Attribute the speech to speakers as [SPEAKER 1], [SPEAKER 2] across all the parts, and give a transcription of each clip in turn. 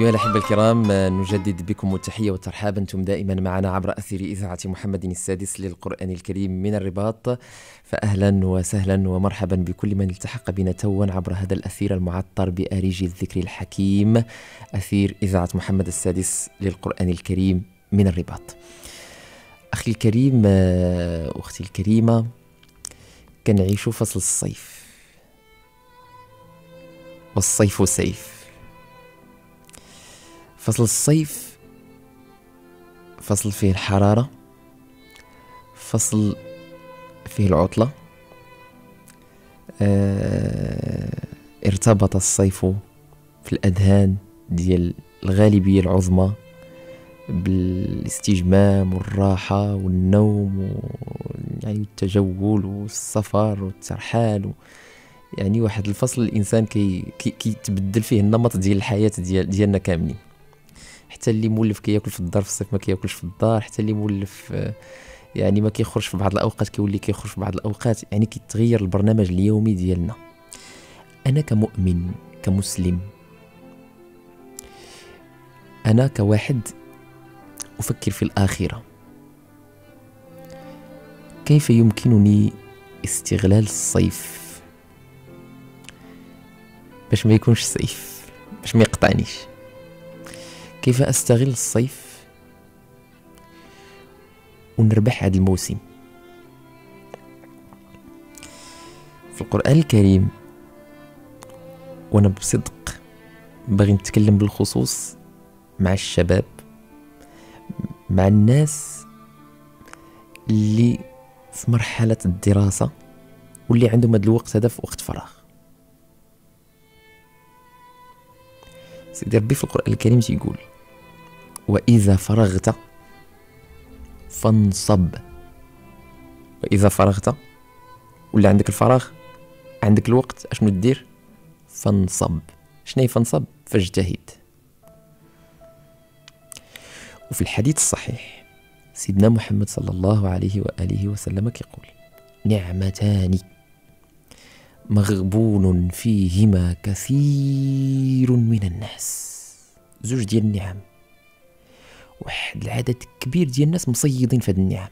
[SPEAKER 1] أيها الأحبة الكرام نجدد بكم التحية والترحاب. أنتم دائما معنا عبر أثير إذاعة محمد السادس للقرآن الكريم من الرباط. فأهلا وسهلا ومرحبا بكل من التحق بنا توا عبر هذا الأثير المعطر بأريج الذكر الحكيم أثير إذاعة محمد السادس للقرآن الكريم من الرباط. أخي الكريم أختي الكريمة كنعيش فصل الصيف. والصيف سيف. فصل الصيف فصل فيه الحرارة فصل فيه العطلة. آه ارتبط الصيف في الأذهان ديال الغالبية العظمى بالاستجمام والراحة والنوم يعني التجول والسفر والترحال و يعني واحد الفصل الإنسان كي كيتبدل فيه النمط ديال الحياة ديال ديالنا كاملين. حتى اللي مولف كياكل في الدار في الصيف ما كياكلش في الدار حتى اللي مولف يعني ما كيخرجش في بعض الأوقات كيولي كيخرج في بعض الأوقات يعني كيتغير البرنامج اليومي ديالنا. أنا كمؤمن كمسلم أنا كواحد أفكر في الآخرة. كيف يمكنني استغلال الصيف؟ باش ما يكونش صيف باش ما يقطعنيش. كيف أستغل الصيف ونربح هذا الموسم؟ في القرآن الكريم وأنا بصدق باغي نتكلم بالخصوص مع الشباب مع الناس اللي في مرحلة الدراسة واللي عندهم هذا الوقت هذا في وقت فراغ. سيدي ربي في القرآن الكريم تيقول وإذا فرغت فانصب. وإذا فرغت ولا عندك الفراغ عندك الوقت أشنو دير فانصب. شنو فانصب؟ فاجتهد وفي الحديث الصحيح سيدنا محمد صلى الله عليه وآله وسلم كيقول نعمتان مغبون فيهما كثير من الناس. زوج ديال النعم. واحد العدد كبير ديال الناس مصيدين في هذه النعم.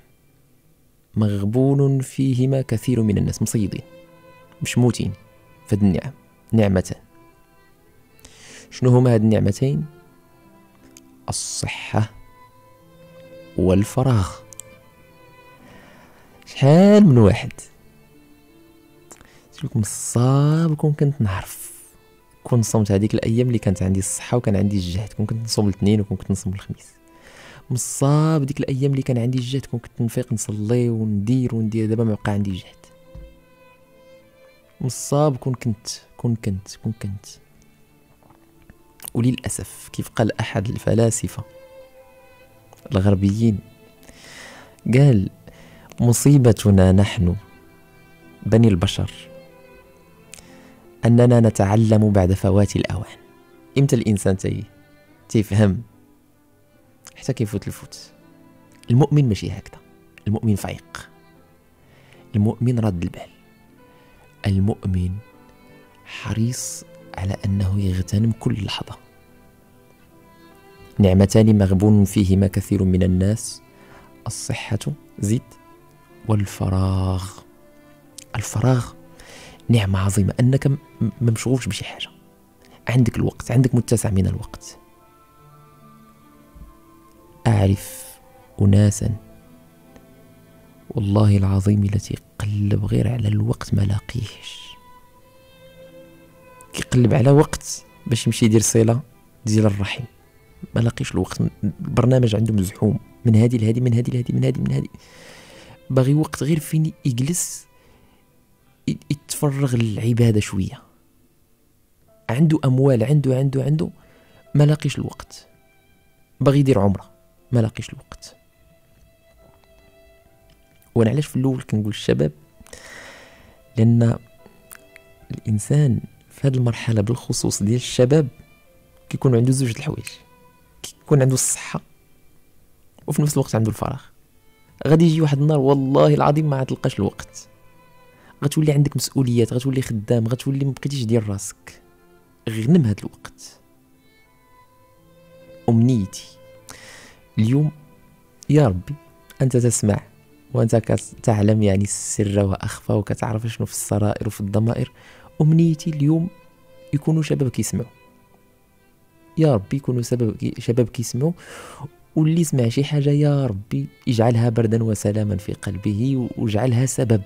[SPEAKER 1] مغبون فيهما كثير من الناس مصيدين مش موتين في هذه النعم نعمتان. شنو هما هاد النعمتين؟ الصحة والفراغ. شحال من واحد؟ لكم الصاب كون كنت نعرف. كون صمت هذيك الأيام اللي كانت عندي الصحة وكان عندي الجهد كون كنت نصوم الاثنين وكون كنت نصوم الخميس. مصاب ديك الأيام اللي كان عندي الجهد كون كنت نفيق نصلي وندير وندير دابا ما بقى عندي جهد. مصاب كون كنت كون كنت كون كنت. وللأسف كيف قال أحد الفلاسفة الغربيين قال مصيبتنا نحن بني البشر أننا نتعلم بعد فوات الأوان. إمتى الإنسان تي تيفهم حتى كيفوت الفوت. المؤمن ماشي هكذا. المؤمن فايق. المؤمن رد البال. المؤمن حريص على أنه يغتنم كل لحظة. نعمتان مغبون فيهما كثير من الناس. الصحة زيد والفراغ. الفراغ نعمة عظيمة. أنك ما مشغولش بشي حاجة. عندك الوقت. عندك متسع من الوقت. أعرف أناسا. والله العظيم التي قلب غير على الوقت ما لاقيهش. كيقلب على وقت باش يمشي يدير صلة ديال الرحم. ما لاقيش الوقت. البرنامج عنده مزحوم. من هذه لهذه من هذه لهذه من هذه من هذه باغي وقت غير فين يجلس يتفرغ للعبادة شوية. عنده أموال عنده عنده عنده ما لاقيش الوقت. باغي يدير عمرة. ما لاقيش الوقت. وأنا علاش في الأول كنقول الشباب؟ لأن الإنسان في هذه المرحلة بالخصوص ديال الشباب كيكون عنده زوج الحوايج. كيكون عنده الصحة وفي نفس الوقت عنده الفراغ. غادي يجي واحد النهار والله العظيم ما تلقاش الوقت. غتولي عندك مسؤوليات غتولي خدام غتولي ما بقيتيش ديال راسك. غنم هاد الوقت. أمنيتي. اليوم يا ربي أنت تسمع وأنت كتعلم يعني السر وأخفى وكتعرف شنو في السرائر وفي الضمائر أمنيتي اليوم يكونوا شباب كيسمعوا. يا ربي يكونوا سبب شباب كيسمعوا. واللي سمع شي حاجة يا ربي يجعلها بردا وسلاما في قلبه ويجعلها سبب.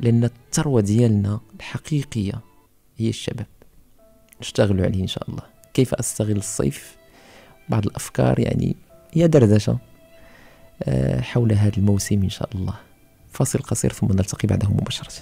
[SPEAKER 1] لأن الثروة ديالنا الحقيقية هي الشباب. نشتغلوا عليه إن شاء الله. كيف أستغل الصيف؟ بعض الأفكار يعني هي دردشة آه، حول هذا الموسم إن شاء الله. فاصل قصير ثم نلتقي بعده مباشرة.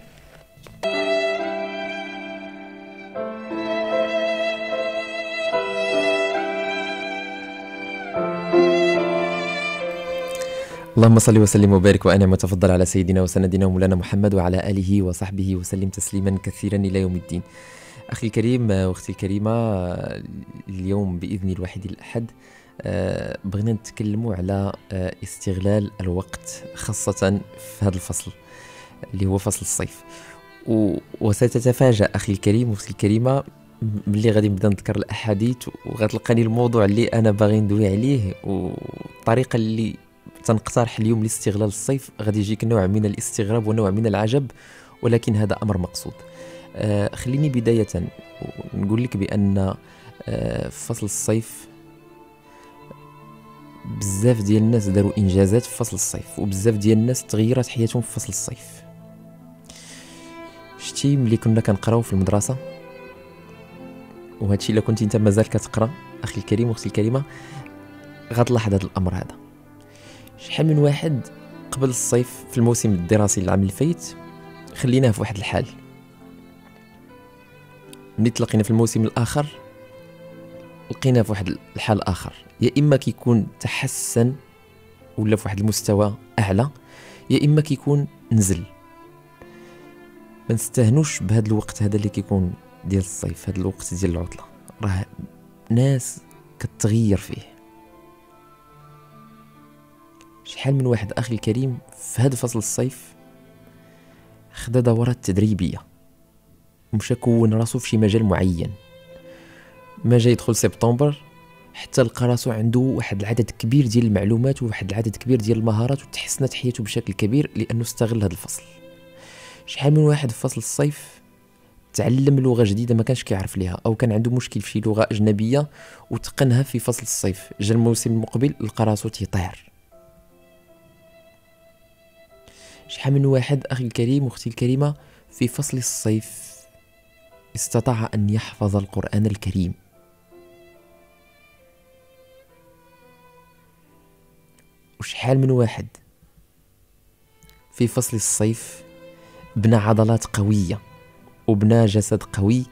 [SPEAKER 1] اللهم صل وسلم وبارك وأنعم وتفضل على سيدنا وسندنا ومولانا محمد وعلى آله وصحبه وسلم تسليما كثيرا إلى يوم الدين. أخي الكريم وأختي الكريمة اليوم بإذن الواحد الأحد آه، بغينا نتكلموا على آه، استغلال الوقت خاصة في هذا الفصل اللي هو فصل الصيف. وستتفاجأ أخي الكريم وأختي الكريمة ملي غادي نبدا نذكر الأحاديث وغتلقاني الموضوع اللي أنا باغي ندوي عليه والطريقة اللي تنقترح اليوم لاستغلال الصيف. غادي يجيك نوع من الاستغراب ونوع من العجب ولكن هذا أمر مقصود. آه خليني بداية نقول لك بأن آه فصل الصيف بزاف ديال الناس داروا إنجازات في فصل الصيف وبزاف ديال الناس تغيرت حياتهم في فصل الصيف. شتي ملي كنا كنقراو في المدرسة؟ وهادشي إلا كنت إنت مازال كتقرأ أخي الكريم واختي الكريمة غتلاحظ هذا الأمر هذا. شحال من واحد قبل الصيف في الموسم الدراسي العام اللي فايت خليناه في واحد الحال. ملي تلاقينا في الموسم الآخر لقيناه في واحد الحال آخر. يا إما كيكون تحسن ولا في واحد المستوى أعلى يا إما كيكون نزل. ما نستهنوش بهذا الوقت هذا اللي كيكون ديال الصيف هذا الوقت ديال العطلة. راه ناس كتغير فيه. شحال من واحد أخي الكريم في هذا فصل الصيف خدا دورات تدريبية. مشى كون راسو في شي مجال معين. ما جا يدخل سبتمبر حتى لقى راسو عنده واحد العدد كبير ديال المعلومات وواحد العدد كبير ديال المهارات وتحسنت حياته بشكل كبير لأنه استغل هذا الفصل. شحال من واحد في فصل الصيف تعلم لغة جديدة ما كانش كيعرف ليها أو كان عنده مشكل في شي لغة أجنبية وتقنها في فصل الصيف. جا الموسم المقبل لقى راسو تيطير. شحال من واحد أخي الكريم وأختي الكريمة في فصل الصيف استطاع أن يحفظ القرآن الكريم. وشحال من واحد في فصل الصيف بنى عضلات قوية وبنى جسد قوي.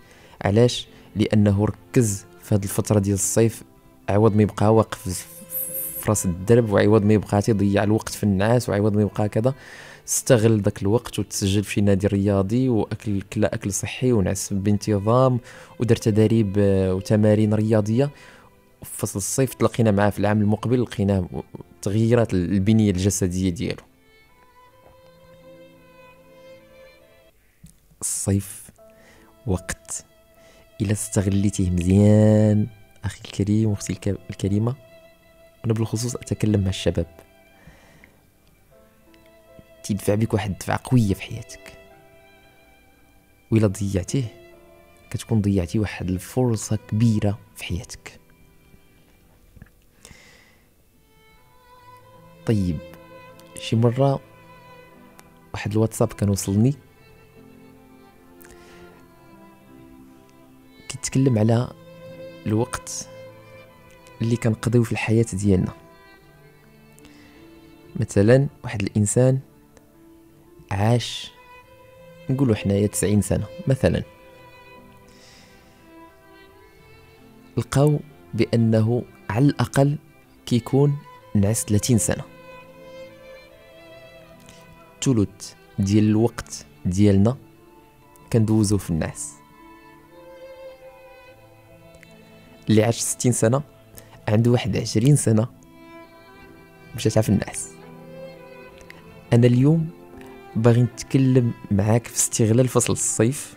[SPEAKER 1] علاش؟ لأنه ركز في هذه الفترة ديال الصيف عوض ما يبقى واقف في رأس الدرب وعوض ما يبقى تيضيع الوقت في النعاس وعوض ما يبقى كذا. استغل ذاك الوقت وتسجل في نادي رياضي وأكل كلا أكل صحي ونعس بانتظام ودار تدريب آه، وتمارين رياضية. في فصل الصيف تلاقينا معاه في العام المقبل لقيناه تغيرات البنية الجسدية ديالو. الصيف وقت إلا استغليتيه مزيان أخي الكريم وأختي الكريمة. أنا بالخصوص أتكلم مع الشباب. تيدفع بك واحد الدفعة قوية في حياتك. وإلا ضيعتيه كتكون ضيعتي واحد الفرصة كبيرة في حياتك. طيب شي مرة واحد الواتساب كان وصلني. كيتكلم على الوقت اللي كنقضيو في الحياة ديالنا. مثلا واحد الإنسان عاش. نقولوا حنايا تسعين سنة مثلا. لقاو بأنه على الأقل كيكون نعس 30 سنة. تلت ديال الوقت ديالنا كندوزو في النعس. اللي عاش 60 سنة عنده واحد 20 سنة باش تعرف النعس. أنا اليوم باغي نتكلم معاك في استغلال فصل الصيف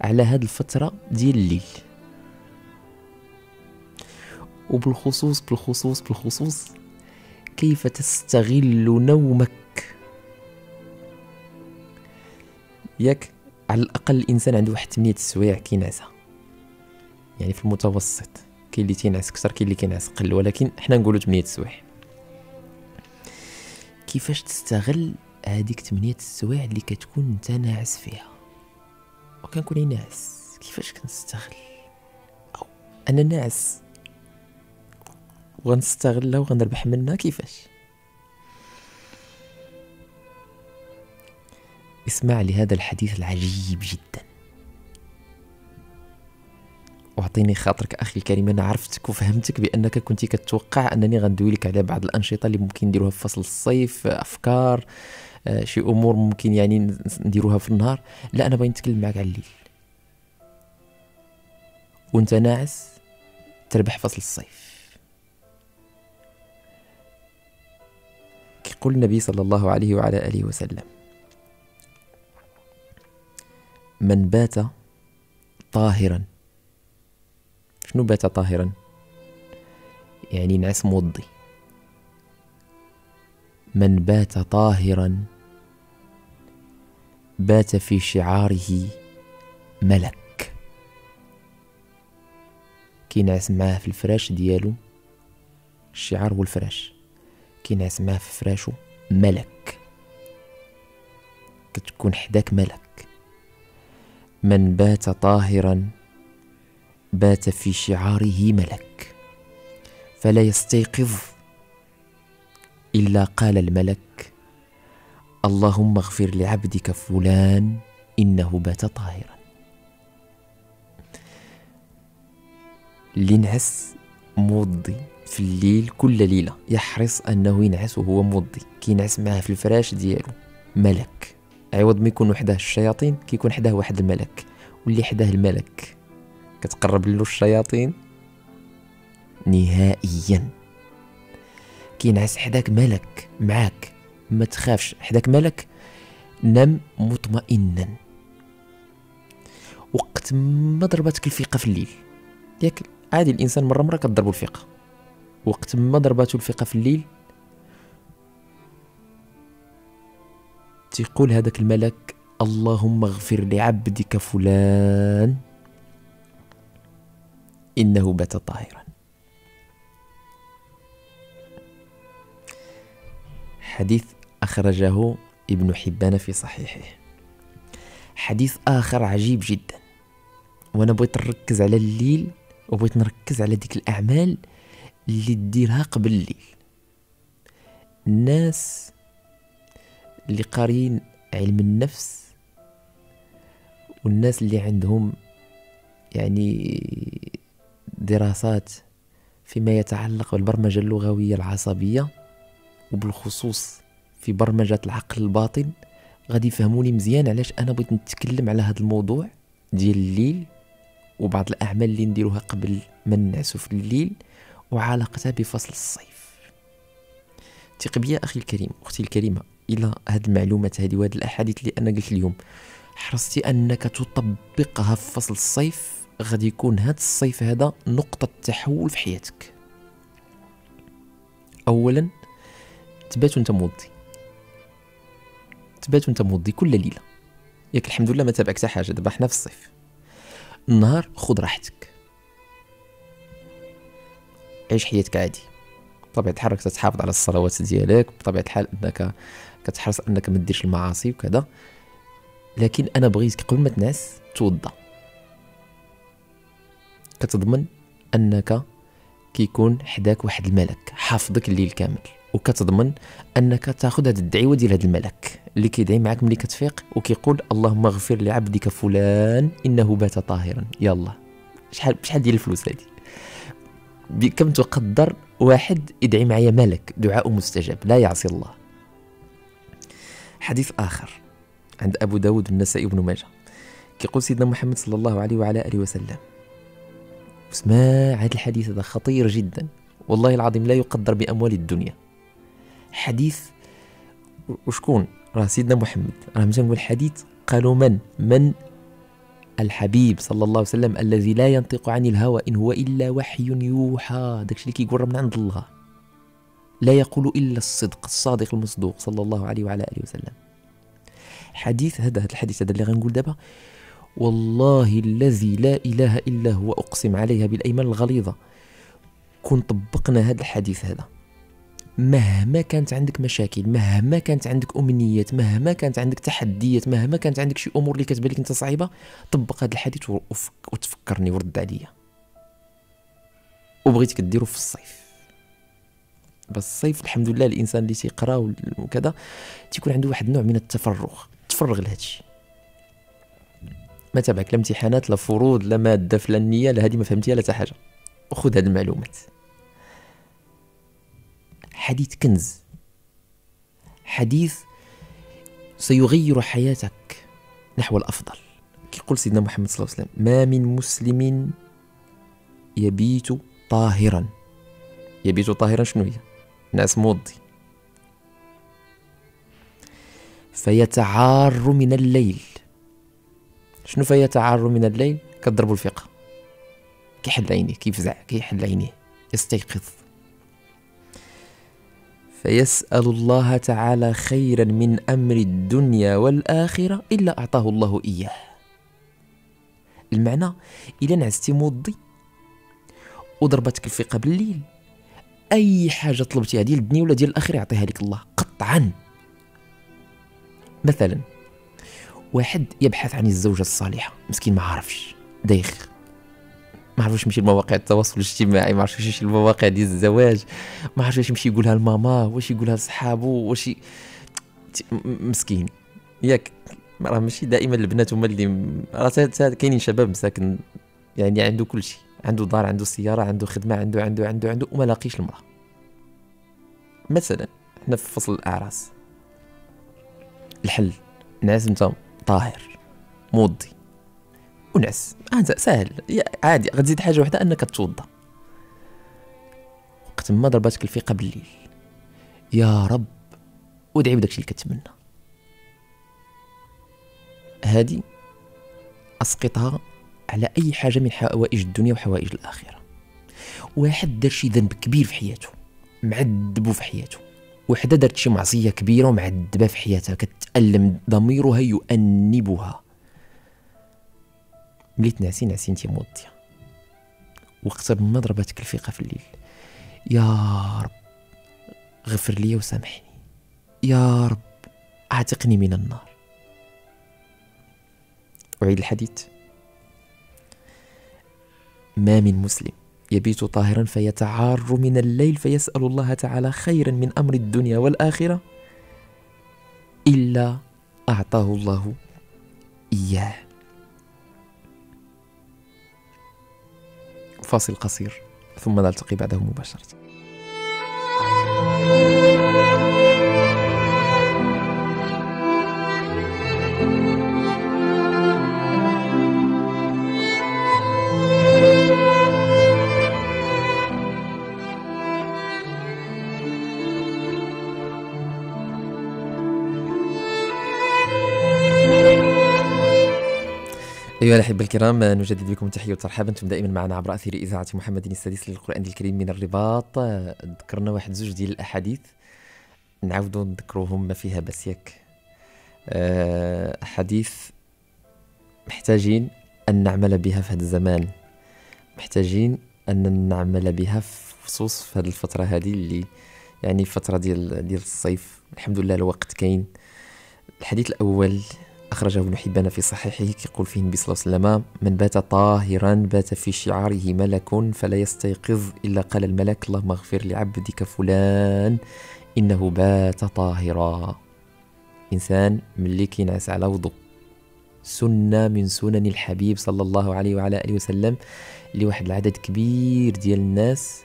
[SPEAKER 1] على هاد الفترة ديال الليل. وبالخصوص بالخصوص بالخصوص كيف تستغل نومك؟ ياك على الأقل الإنسان عنده واحد 8 السوايع كينعسها. يعني في المتوسط كاين اللي تينعس أكثر كاين اللي كينعس قل ولكن حنا نقولوا 8 السوايع. كيفاش تستغل هذيك 8 السوايع اللي كتكون انت ناعس فيها. وكنكون ناعس. كيفاش كنستغل؟ أو أنا ناعس. وغنستغلها وغنربح منها كيفاش؟ اسمع لهذا الحديث العجيب جدا. وأعطيني خاطرك أخي الكريم أنا عرفتك وفهمتك بأنك كنت كتوقع أنني غندوي لك على بعض الأنشطة اللي ممكن نديروها في فصل الصيف أفكار شي أمور ممكن يعني نديروها في النهار. لا أنا بغيت نتكلم معك على الليل. وأنت ناعس تربح فصل الصيف. كيقول النبي صلى الله عليه وعلى آله وسلم من بات طاهرا. شنو بات طاهرا؟ يعني نعس موضي. من بات طاهرا بات في شعاره ملك. كينعس معاه في الفراش ديالو الشعار هو الفراش كينعس معاه في فراشو ملك. كتكون حداك ملك. من بات طاهرا بات في شعاره ملك. فلا يستيقظ إلا قال الملك اللهم اغفر لعبدك فلان إنه بات طاهرا. اللي نعس موضي في الليل كل ليلة. يحرص أنه ينعس وهو موضي كينعس معاه في الفراش ديالو ملك. عوض ما يكون وحده الشياطين كيكون حداه واحد الملك. واللي حداه الملك كتقرب له الشياطين نهائيا. كينعس حداك ملك معاك. ما تخافش حداك ملك نم مطمئنا. وقت ما ضربتك الفيقة في الليل ياك عادي الإنسان مرة مرة كضربو الفيقة. وقت ما ضرباتو الفيقة في الليل تيقول هذاك الملك اللهم اغفر لعبدك فلان إنه بات طاهرا. حديث أخرجه ابن حبان في صحيحه. حديث آخر عجيب جدا. وأنا بغيت نركز على الليل وبغيت نركز على ديك الأعمال اللي ديرها قبل الليل. الناس اللي قارين علم النفس والناس اللي عندهم يعني دراسات فيما يتعلق بالبرمجة اللغوية العصبية وبالخصوص في برمجة العقل الباطن غادي يفهموني مزيان علاش أنا بغيت نتكلم على هذا الموضوع ديال الليل وبعض الأعمال اللي نديروها قبل ما ننعسو في الليل وعلاقتها بفصل الصيف. ثق بيا أخي الكريم أختي الكريمة إلى هاد المعلومات هذه وهاد الأحاديث اللي أنا قلت اليوم حرصتي أنك تطبقها في فصل الصيف غادي يكون هذا الصيف هذا نقطة تحول في حياتك. أولا تبات وأنت موضي تبات وانت موضي كل ليلة. ياك الحمد لله ما تابعك حتى حاجة دابا حنا في الصيف. النهار خذ راحتك. عيش حياتك عادي. بطبيعة الحال راك تتحافظ على الصلوات ديالك بطبيعة الحال أنك كتحرص أنك ما ديرش المعاصي وكذا. لكن أنا بغيتك قبل ما تنعس توضا كتضمن أنك كيكون حداك واحد الملك حافظك الليل كامل. وكتضمن أنك تأخذ هذه الدعوه ديال هذا الملك اللي كيدعي معك ملي كتفيق وكيقول اللهم اغفر لعبدك فلان إنه بات طاهرا. يلا. شحال بشحال ديال الفلوس هذه؟ بكم تقدر واحد يدعي معايا ملك؟ دعاء مستجاب. لا يعصي الله. حديث آخر عند أبو داود النسائي بن ماجه. كيقول سيدنا محمد صلى الله عليه وعلى آله وسلم اسمع هذا الحديث هذا خطير جدا. والله العظيم لا يقدر بأموال الدنيا. حديث وشكون؟ راه سيدنا محمد. راه مشى نقول حديث قالوا من؟ من الحبيب صلى الله عليه وسلم الذي لا ينطق عن الهوى إن هو إلا وحي يوحى. داكشي اللي كيقول من عند الله. لا يقول إلا الصدق الصادق المصدوق صلى الله عليه وعلى آله وسلم. حديث هذا هذا الحديث هذا اللي غنقول دابا. والله الذي لا إله إلا هو أقسم عليها بالأيمان الغليظة. كون طبقنا هذا الحديث هذا. مهما كانت عندك مشاكل مهما كانت عندك أمنيات مهما كانت عندك تحديات مهما كانت عندك شي أمور اللي كتبان لك أنت صعيبة طبق هذا الحديث وتفكرني ورد عليا. وبغيتك ديرو في الصيف. بس الصيف الحمد لله الإنسان اللي تيقرا وكذا تيكون عنده واحد النوع من التفرغ. تفرغ لهادشي. ما تابعك لا امتحانات لا فروض لا مادة فلانيه لا هذه ما فهمتيها لا حتى حاجة. وخذ هذه المعلومات. حديث كنز. حديث سيغير حياتك نحو الأفضل. كيقول سيدنا محمد صلى الله عليه وسلم ما من مسلم يبيت طاهرا. يبيت طاهرا شنو هي؟ ناس موضي. فيتعار من الليل. شنو فيتعار من الليل؟ كضربوا الفقه كيحل عينيه كيفزع كيحل عينيه يستيقظ. فيسأل الله تعالى خيرا من أمر الدنيا والآخرة إلا أعطاه الله إياه. المعنى إلا نعستي موضي وضربتك الفقه بالليل أي حاجة طلبتيها ديال الدنيا ولا ديال الآخرة يعطيها لك الله قطعا. مثلا واحد يبحث عن الزوجة الصالحة. مسكين ما عارفش. دايخ. ما عرفش يمشي لمواقع التواصل الاجتماعي ما عرفش يمشي لمواقع ديال الزواج ما عرفش واش يمشي يقولها لماما واش يقولها لصحابو واش مسكين. ياك راه ماشي دائما البنات هما اللي راه كاينين شباب مساكن يعني عنده كل شيء عنده دار عنده سيارة عنده خدمة عنده عنده عنده عنده وما لاقيش المرأة. مثلا حنا في فصل الأعراس. الحل نعس انت طاهر موضي ونعس سهل. عادي. غتزيد حاجة واحدة أنك توضا وقت ما ضربتك الفيقة بالليل. يا رب ودعي بداكشي اللي كتمنى. هادي أسقطها على أي حاجة من حوائج الدنيا وحوائج الآخرة. واحد دار شي ذنب كبير في حياته معذبو في حياته. وحدة دارت شي معصية كبيرة ومعذبة في حياتها كتألم ضميرها يؤنبها. ملي تنعسي نعسي انت موضيه وقت ما ضربتك الفيقه في الليل. يا رب غفر لي وسامحني. يا رب أعتقني من النار. أعيد الحديث. ما من مسلم يبيت طاهرا فيتعار من الليل فيسأل الله تعالى خيرا من أمر الدنيا والآخرة إلا أعطاه الله إياه. فاصل قصير ثم نلتقي بعده مباشرة. أيها الأحبة الكرام نجدد بكم التحية والترحاب أنتم دائما معنا عبر أثير إذاعة محمد السادس للقرآن الكريم من الرباط. ذكرنا واحد زوج ديال الأحاديث. نعاودوا نذكروهم ما فيها بس ياك. أحاديث محتاجين أن نعمل بها في هذا الزمان. محتاجين أن نعمل بها في خصوص في هذه الفترة هذه اللي يعني فترة ديال ديال الصيف. الحمد لله الوقت كاين. الحديث الأول أخرجه ابن حبان في صحيحه يقول فيه النبي صلى الله عليه وسلم من بات طاهرا بات في شعاره ملك فلا يستيقظ إلا قال الملك اللهم اغفر لعبدك فلان إنه بات طاهرا. إنسان ملي كينعس على وضوء. سنة من سنن الحبيب صلى الله عليه وعلى آله وسلم لواحد العدد كبير ديال الناس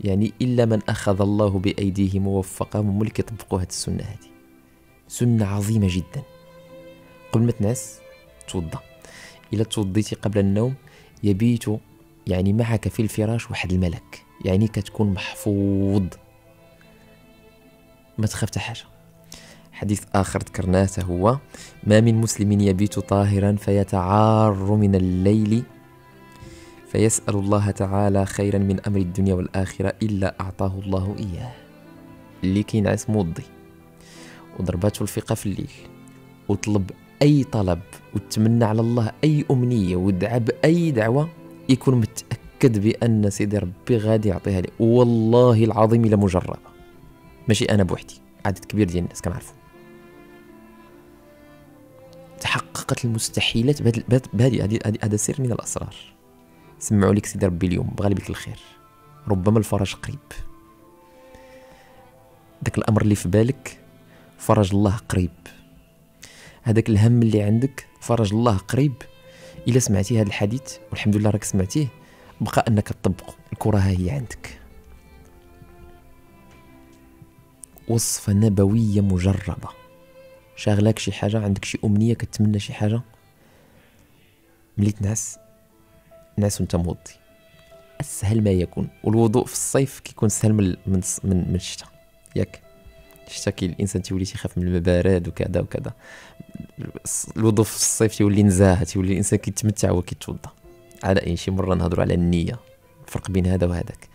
[SPEAKER 1] يعني إلا من أخذ الله بأيديهم ووفقهم هم اللي كيطبقوا هذه السنة هذه سنة عظيمة جداً. قبل ما تنعس توضا إلا توضيتي قبل النوم يبيت يعني معك في الفراش واحد الملك. يعني كتكون محفوظ. ما تخاف حتى حاجة. حديث آخر ذكرناه هو ما من مسلم يبيت طاهرا فيتعار من الليل فيسأل الله تعالى خيرا من أمر الدنيا والآخرة إلا أعطاه الله إياه. اللي كينعس موضي. وضرباته الفقه في الليل. وطلب أي طلب وتمنى على الله أي أمنية ودعا بأي دعوة يكون متأكد بأن سيدي ربي غادي يعطيها لي. والله العظيم إلا مجربة. ماشي أنا بوحدي عدد كبير ديال الناس كنعرفو. تحققت المستحيلات بهذه هذا سر من الأسرار. سمعوا لك سيدي ربي اليوم بغالي بك الخير. ربما الفرج قريب. داك الأمر اللي في بالك فرج الله قريب. هذاك الهم اللي عندك فرج الله قريب. إلا سمعتي هذا الحديث والحمد لله راك سمعتيه بقى أنك تطبقه الكرة هي عندك. وصفه نبويه مجربه شاغلاك شي حاجة؟ عندك شي أمنية كتمنى شي حاجة؟ ملي تنعس نعس وأنت موضي. أسهل ما يكون. والوضوء في الصيف كيكون سهل من من من, من الشتاء. ياك. الشتاء كي الانسان تيولي تيخاف من المبارد وكذا وكذا الوضوء في الصيف تيولي نزاهه تيولي الانسان كيتمتع وهو كيتوضا على اي شي مره نهضروا على النيه الفرق بين هذا وهذاك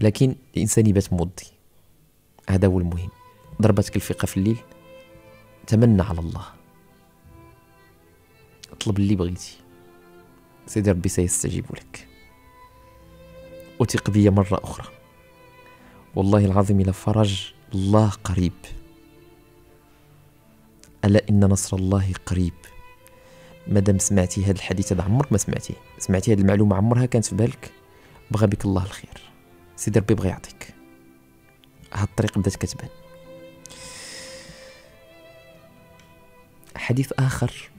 [SPEAKER 1] لكن الانسان يبات موضي هذا هو المهم ضربتك الفقه في الليل تمنى على الله اطلب اللي بغيتي سيدي ربي سيستجيب لك وثق بي مرة أخرى والله العظيم إلى فرج الله قريب. ألا إن نصر الله قريب. مادام سمعتي هذا الحديث هذا عمرك ما سمعتيه سمعتي هذه المعلومة عمرها كانت في بالك؟ بغى بك الله الخير. سيدي ربي بغى يعطيك. هاد الطريق بدات كتبان. حديث آخر.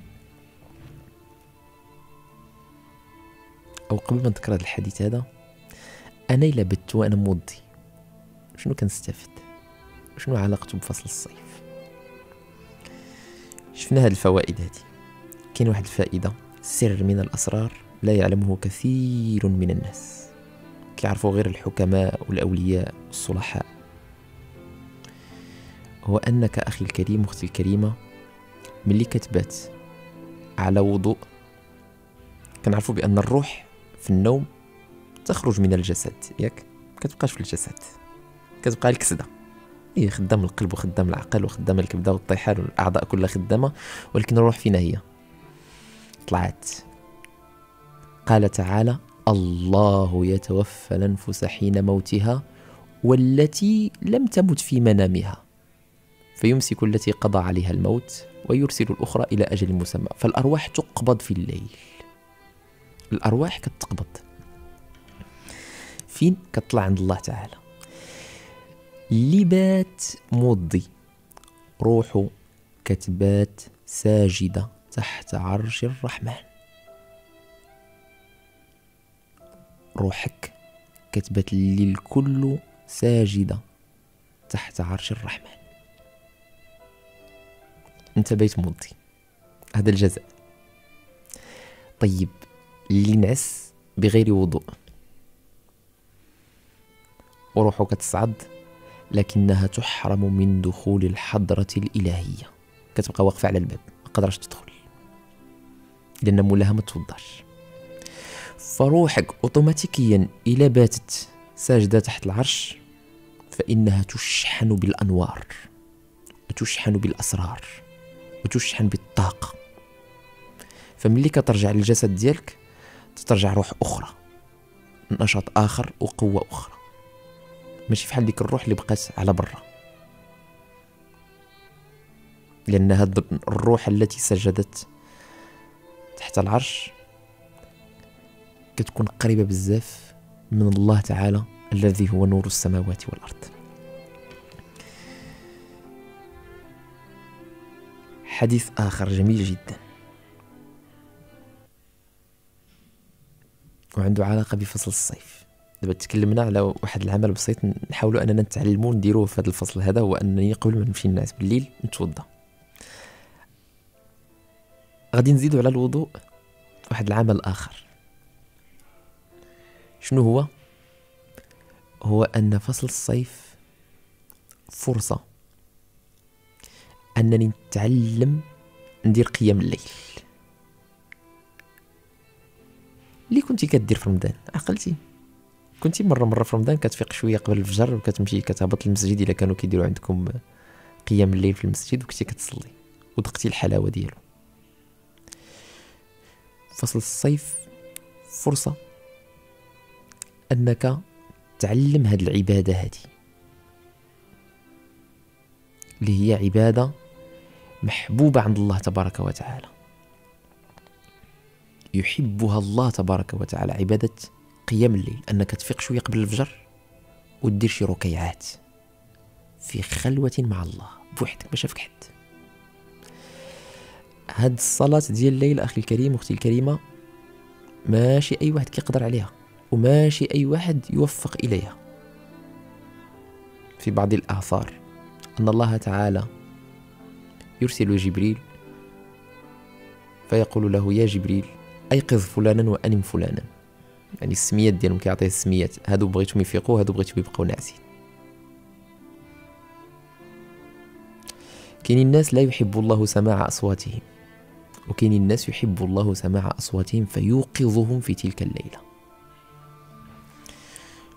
[SPEAKER 1] أو قبل ما نذكر هذا الحديث هذا أنا إلا بت وأنا موضي شنو كنستافد شنو علاقته بفصل الصيف؟ شفنا هاد الفوائد هذه كاين واحد الفائدة سر من الأسرار لا يعلمه كثير من الناس. كيعرفوا غير الحكماء والأولياء والصلحاء. هو أنك أخي الكريم أختي الكريمة ملي كتبات على وضوء كنعرفوا بأن الروح في النوم تخرج من الجسد ياك؟ كتبقاش في الجسد. كتبقى الكسدة. هي خدام القلب وخدام العقل وخدام الكبده والطيحان والأعضاء كلها خدامه ولكن الروح فينا هي. طلعت. قال تعالى الله يتوفى الأنفس حين موتها والتي لم تمت في منامها. فيمسك التي قضى عليها الموت ويرسل الأخرى إلى أجل مسمى. فالأرواح تقبض في الليل. الأرواح كتقبض. فين؟ كتطلع عند الله تعالى. اللي بات موضي روحه كتبات ساجدة تحت عرش الرحمن. روحك كتبات الليل كله ساجدة تحت عرش الرحمن. انت بيت موضي هذا الجزاء. طيب اللي نعس بغير وضوء. وروحه كتصعد لكنها تحرم من دخول الحضرة الإلهية. كتبقى واقفة على الباب ما قدرش تدخل. لأن مولاها ما توضاش. فروحك أوتوماتيكيا إلى باتت ساجدة تحت العرش فإنها تشحن بالأنوار وتشحن بالأسرار وتشحن بالطاقة. فملي كترجع للجسد ديالك تترجع روح أخرى نشاط آخر وقوة أخرى. ماشي فحال ديك الروح اللي بقات على برا. لأن هاد الروح التي سجدت تحت العرش كتكون قريبة بزاف من الله تعالى الذي هو نور السماوات والأرض. حديث آخر جميل جدا. وعنده علاقة بفصل الصيف. دابا تكلمنا على واحد العمل بسيط نحاولوا أننا نتعلموا نديروه في هذا الفصل هذا هو أنني قبل ما نمشي نعس بالليل نتوضا غادي نزيدوا على الوضوء واحد العمل آخر. شنو هو؟ هو أن فصل الصيف فرصة أنني نتعلم ندير قيام الليل. اللي كنتي كدير في رمضان؟ عقلتي. كنتي مرة مرة في رمضان كتفيق شوية قبل الفجر وكتمشي كتهبط للمسجد إلا كانوا كيديروا عندكم قيام الليل في المسجد وكنتي كتصلي ودقتي الحلاوة ديالو. فصل الصيف فرصة أنك تعلم هاد العبادة هادي. اللي هي عبادة محبوبة عند الله تبارك وتعالى. يحبها الله تبارك وتعالى. عبادة قيام الليل أنك تفيق شوية قبل الفجر ودير شي ركيعات في خلوة مع الله بوحدك ما شافك حد. هاد الصلاة ديال الليل أخي الكريم أختي الكريمة ماشي أي واحد كيقدر عليها وماشي أي واحد يوفق إليها. في بعض الآثار أن الله تعالى يرسل جبريل فيقول له يا جبريل أيقظ فلانا وأنم فلانا. يعني السميات ديالهم كيعطيه السميات هادو بغيتهم يفيقوا هادو بغيتهم يبقاو ناعسين. كاين الناس لا يحب الله سماع أصواتهم وكاين الناس يحب الله سماع أصواتهم فيوقظهم في تلك الليلة.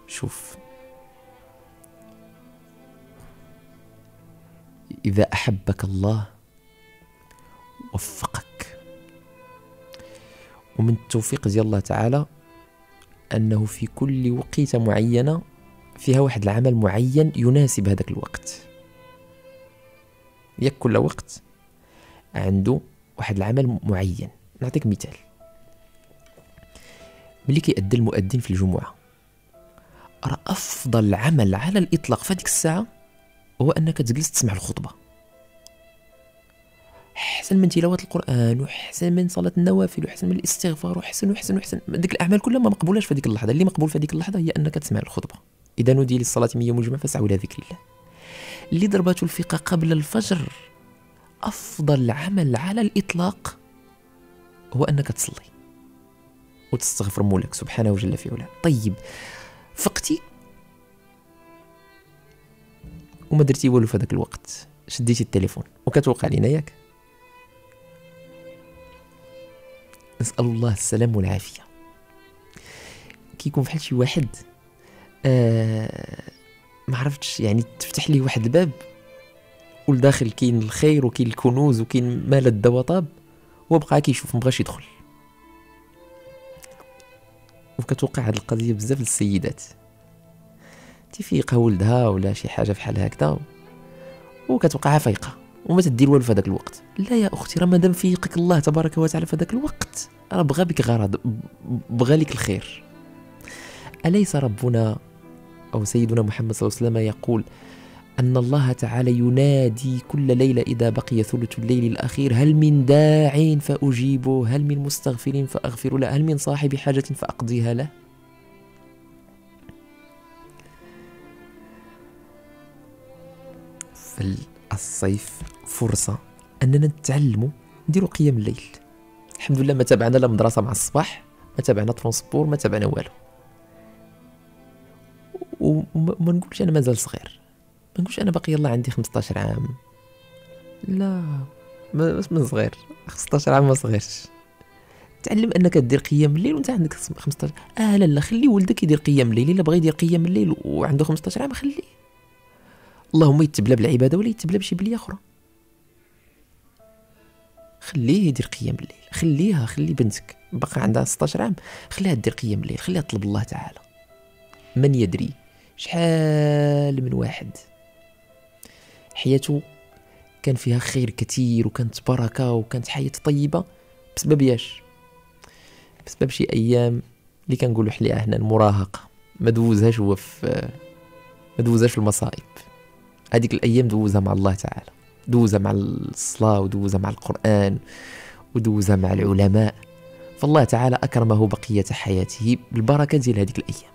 [SPEAKER 1] شوف. إذا أحبك الله وفقك. ومن التوفيق ديال الله تعالى أنه في كل وقيته معينة فيها واحد العمل معين يناسب هذاك الوقت. ياك كل وقت عنده واحد العمل معين. نعطيك مثال. ملي كيأدي المؤذن في الجمعة راه أفضل عمل على الإطلاق في هذيك الساعة هو أنك تجلس تسمع الخطبة. احسن من تلاوة القرآن وحسن من صلاة النوافل وحسن من الاستغفار وحسن وحسن وحسن. ديك الأعمال كلها ما مقبولاش في هذيك اللحظة. اللي مقبول في هذيك اللحظة هي أنك تسمع الخطبة. إذا نودي للصلاة من يوم الجمعة فاسعوا إلى ذكر الله. اللي ضربته الفقه قبل الفجر أفضل عمل على الإطلاق هو أنك تصلي وتستغفر مولك سبحانه وجل في علاه. طيب فقتي؟ وما درتي والو في هذاك الوقت؟ شديتي التليفون؟ وكتوقع لينا ياك نسأل الله السلام والعافية. كيكون فحال شي واحد آه ما عرفتش يعني تفتح ليه واحد الباب ولداخل كاين الخير وكاين الكنوز وكاين ما لذ وطاب هو بقى كيشوف مبغاش يدخل. وكتوقع هاد القضية بزاف للسيدات تيفيقها ولدها ولا شي حاجة بحال هكذا وكتوقعها فايقة. وما تدير والو في هذاك الوقت. لا يا أختي راه مادام فيقك الله تبارك وتعالى في هذاك الوقت. راه بغى بك غرض بغى لك الخير. أليس ربنا أو سيدنا محمد صلى الله عليه وسلم يقول أن الله تعالى ينادي كل ليلة إذا بقي ثلث الليل الأخير هل من داع فأجيبه هل من مستغفر فأغفر له هل من صاحب حاجة فأقضيها له؟ فالصيف فرصة أننا نتعلموا نديروا قيام الليل. الحمد لله ما تابعنا لا مدرسة مع الصباح ما تابعنا transport ما تابعنا والو. وما نقولش أنا مازال صغير. ما نقولش أنا باقي يلا عندي 15 عام. لا بس من صغير. 15 عام ما صغيرش. تعلم أنك دير قيام الليل وأنت عندك 15 آه لا لا خلي ولدك يدير قيام الليل. إلا بغى يدير قيام الليل وعنده 15 عام خليه. اللهم يتبلى بالعبادة ولا يتبلى بشي بليه أخرى خليه يدير قيام الليل خليها خلي بنتك بقى عندها 16 عام خليها دير قيام الليل خليها تطلب الله تعالى. من يدري شحال من واحد حياته كان فيها خير كثير وكانت بركة وكانت حياة طيبة بسبب ياش بسبب شي أيام اللي كنقولوا حليها هنا المراهقة. ما دوزهاش هو في ما دوزهاش في المصائب. هذيك الأيام دوزها مع الله تعالى. دوزها مع الصلاة ودوزها مع القرآن ودوزها مع العلماء. فالله تعالى أكرمه بقية حياته بالبركة ديال هذيك الأيام.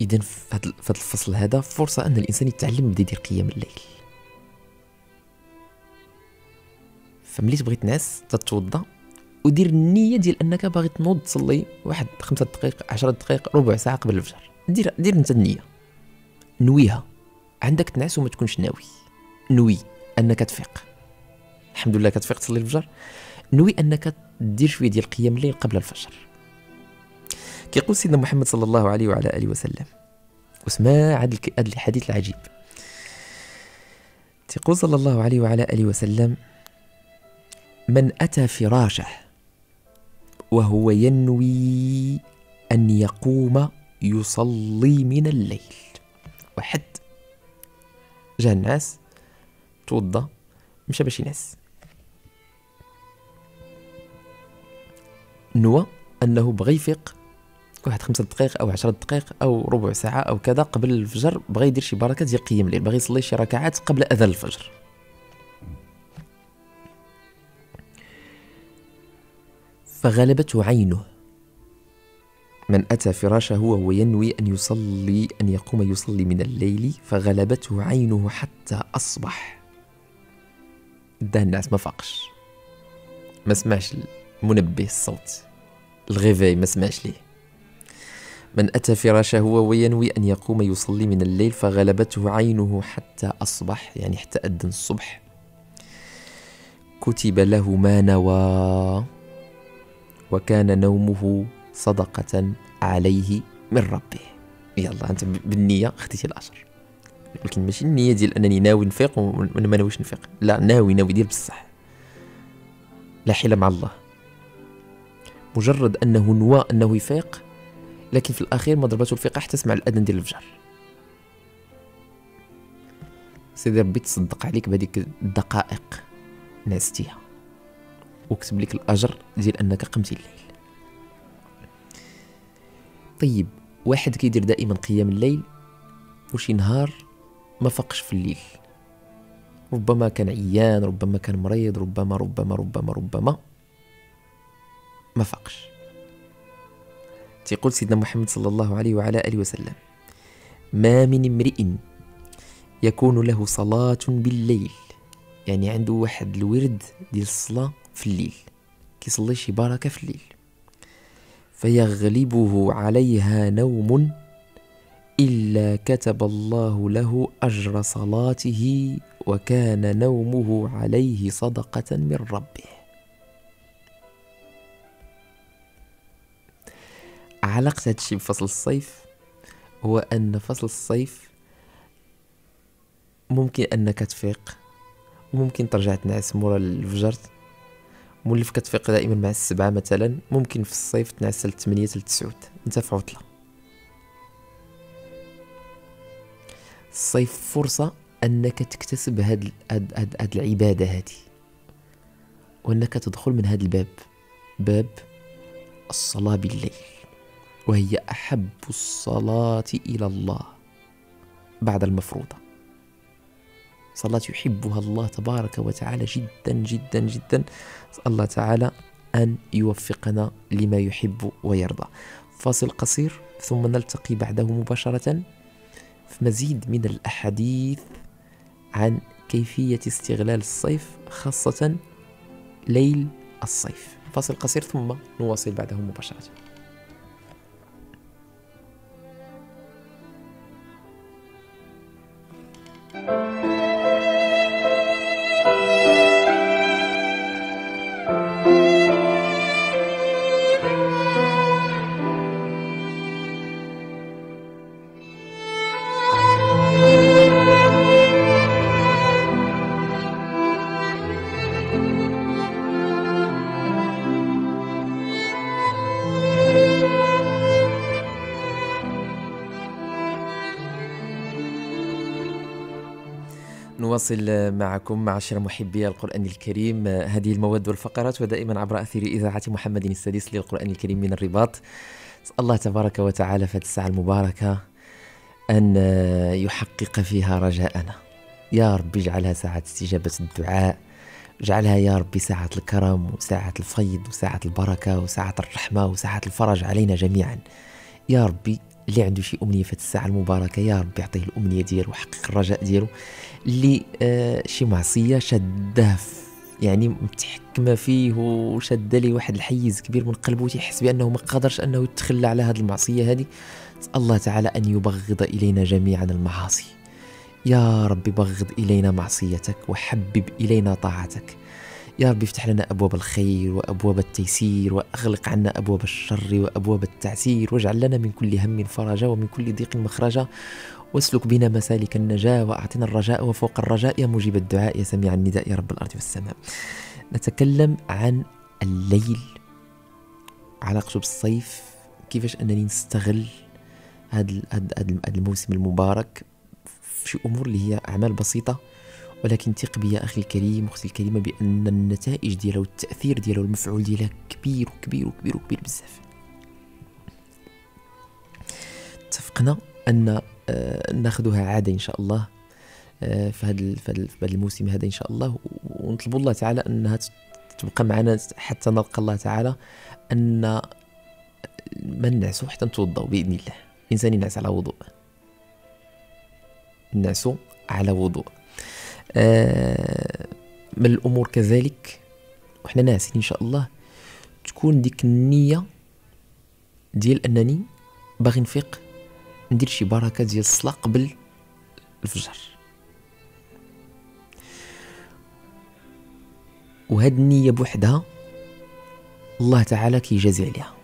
[SPEAKER 1] اذا في هذا الفصل هذا فرصة أن الإنسان يتعلم يبدا يدير قيام الليل. فملي تبغي تنعس تتوضا ودير النية ديال أنك باغي تنوض تصلي واحد خمسة دقائق عشرة دقائق ربع ساعة قبل الفجر. دير دير أنت النية. نويها. عندك تنعس وما تكونش ناوي. نوي أنك تفيق. الحمد لله كتفيق تصلي الفجر. نوي أنك دير شوية ديال قيام الليل قبل الفجر. كيقول سيدنا محمد صلى الله عليه وعلى آله وسلم واسمع هذا الحديث العجيب. تقول صلى الله عليه وعلى آله وسلم من أتى فراشه وهو ينوي أن يقوم يصلي من الليل. واحد. جا الناس توضى مشى باش ينعس. نوى أنه بغى يفيق واحد خمسة دقائق أو عشرة دقائق أو ربع ساعة أو كذا قبل الفجر بغى يدير شي بركة ديال قيام الليل بغى يصلي شي ركعات قبل أذان الفجر. فغلبته عينه. من أتى فراشه وهو ينوي أن يصلي أن يقوم يصلي من الليل فغلبته عينه حتى أصبح. ده الناس ما فاقش. ما سمعش المنبه الصوت. الغيفاي ما سمعش ليه. من أتى فراشه وهو ينوي أن يقوم يصلي من الليل فغلبته عينه حتى أصبح يعني حتى أذن الصبح. كتب له ما نوى وكان نومه صدقة عليه من ربه. يلا أنت بالنية خديتي الأجر ولكن ماشي النية ديال أنني ناوي نفيق وأنا ما ناويش نفيق. لا ناوي ناوي ديال بصح. لا حيلة مع الله. مجرد أنه نوى أنه يفيق لكن في الأخير ما ضربته الفيقة حتى سمع الأذان ديال الفجر. سيدي ربي تصدق عليك بهذيك الدقائق نعستيها. وكتب لك الأجر ديال أنك قمتي الليل. طيب واحد كيدير دائما قيام الليل وشي نهار ما فقش في الليل. ربما كان عيان ربما كان مريض ربما ربما ربما ربما ما فقش تيقول سيدنا محمد صلى الله عليه وعلى آله وسلم ما من امرئ يكون له صلاة بالليل. يعني عنده واحد الورد ديال الصلاة في الليل كيصلي شي بركة في الليل. فيغلبه عليها نوم إلا كتب الله له أجر صلاته وكان نومه عليه صدقة من ربه. علاقة هذا الشيء بفصل الصيف هو أن فصل الصيف ممكن أنك تفيق وممكن ترجع تنعس مورا الفجر. مولف كتفيق دائما مع السبعة مثلا ممكن في الصيف تنعس لثمانية لتسعود أنت في عطلة. الصيف فرصة أنك تكتسب هاد, هاد, هاد, هاد العبادة هادي. وأنك تدخل من هذا الباب. باب الصلاة بالليل. وهي أحب الصلاة إلى الله بعد المفروضة. صلاة يحبها الله تبارك وتعالى جدا جدا جدا. الله تعالى أن يوفقنا لما يحب ويرضى. فاصل قصير ثم نلتقي بعده مباشرة في مزيد من الأحاديث عن كيفية استغلال الصيف خاصة ليل الصيف. فاصل قصير ثم نواصل بعده مباشرة. نواصل معكم معاشر محبي القرآن الكريم. هذه المواد والفقرات ودائما عبر أثير إذاعة محمد السادس للقرآن الكريم من الرباط. أسأل الله تبارك وتعالى في الساعة المباركة أن يحقق فيها رجاءنا. يا رب اجعلها ساعة استجابة الدعاء. اجعلها يا ربي ساعة الكرم وساعة الفيض وساعة البركة وساعة الرحمة وساعة الفرج علينا جميعا. يا ربي اللي عنده شي أمنية في الساعة المباركة يا رب يعطيه الأمنية ديالو ويحقق الرجاء ديالو اللي آه شي معصية شادة يعني متحكمة فيه وشادة ليه واحد الحيز كبير من قلبه تيحس بأنه ما قادرش أنه يتخلى على هذه المعصية هذه الله تعالى أن يبغض إلينا جميعا المعاصي. يا ربي بغض إلينا معصيتك وحبب إلينا طاعتك. يا رب افتح لنا أبواب الخير وأبواب التيسير وأغلق عنا أبواب الشر وأبواب التعسير واجعل لنا من كل هم فرجا ومن كل ضيق مخرجا واسلك بنا مسالك النجاة وأعطنا الرجاء وفوق الرجاء يا مجيب الدعاء يا سميع النداء يا رب الأرض والسماء. نتكلم عن الليل علاقته بالصيف كيفاش أنني نستغل هذا الموسم المبارك في أمور اللي هي أعمال بسيطة ولكن ثق بي يا أخي الكريم أختي الكريمة بأن النتائج ديالها والتاثير ديالها والمفعول ديالها كبير وكبير وكبير وكبير بزاف. اتفقنا أن آه، ناخذها عادة إن شاء الله آه، في هذا في هذا الموسم هذا إن شاء الله. ونطلب الله تعالى أنها تبقى معنا حتى نلقى الله تعالى أن ما نعسو حتى نتوضاو بإذن الله. الانسان ينعس على وضوء. نعسو على وضوء. آه، من الأمور كذلك وحنا ناسين إن شاء الله تكون ديك النية ديال أنني باغي نفيق ندير شي بركة ديال الصلاة قبل الفجر. وهاد النية بوحدها الله تعالى كيجازي عليها.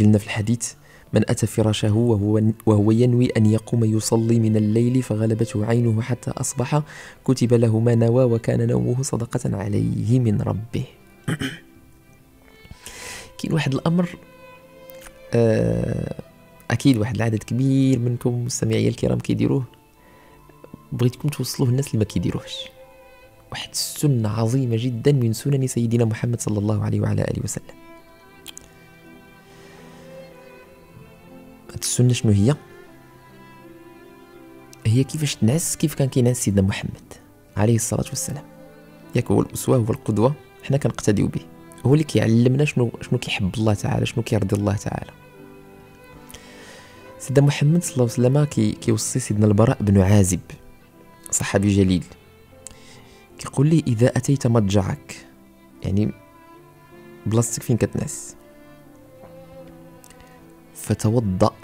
[SPEAKER 1] قلنا في الحديث من أتى فراشه وهو, وهو ينوي أن يقوم يصلي من الليل فغلبته عينه حتى أصبح كتب له ما نوى وكان نومه صدقة عليه من ربه. كاين واحد الأمر آه، أكيد واحد العدد كبير منكم مستمعي الكرام كيديروه. بغيتكم توصلوه الناس اللي ما كيديروهش. واحد السنة عظيمة جدا من سنن سيدنا محمد صلى الله عليه وعلى آله وسلم. السنة شنو هي؟ هي كيفاش تنعس كيف كان كينعس سيدنا محمد عليه الصلاة والسلام؟ ياك هو الأسوة هو القدوة حنا كنقتديو به. هو اللي كيعلمنا شنو شنو كيحب الله تعالى شنو كيرضي الله تعالى. سيدنا محمد صلى الله عليه وسلم كي كيوصي سيدنا البراء بن عازب صحابي جليل. كيقول لي إذا أتيت مضجعك يعني بلاصتك فين كتنعس فتوضأ.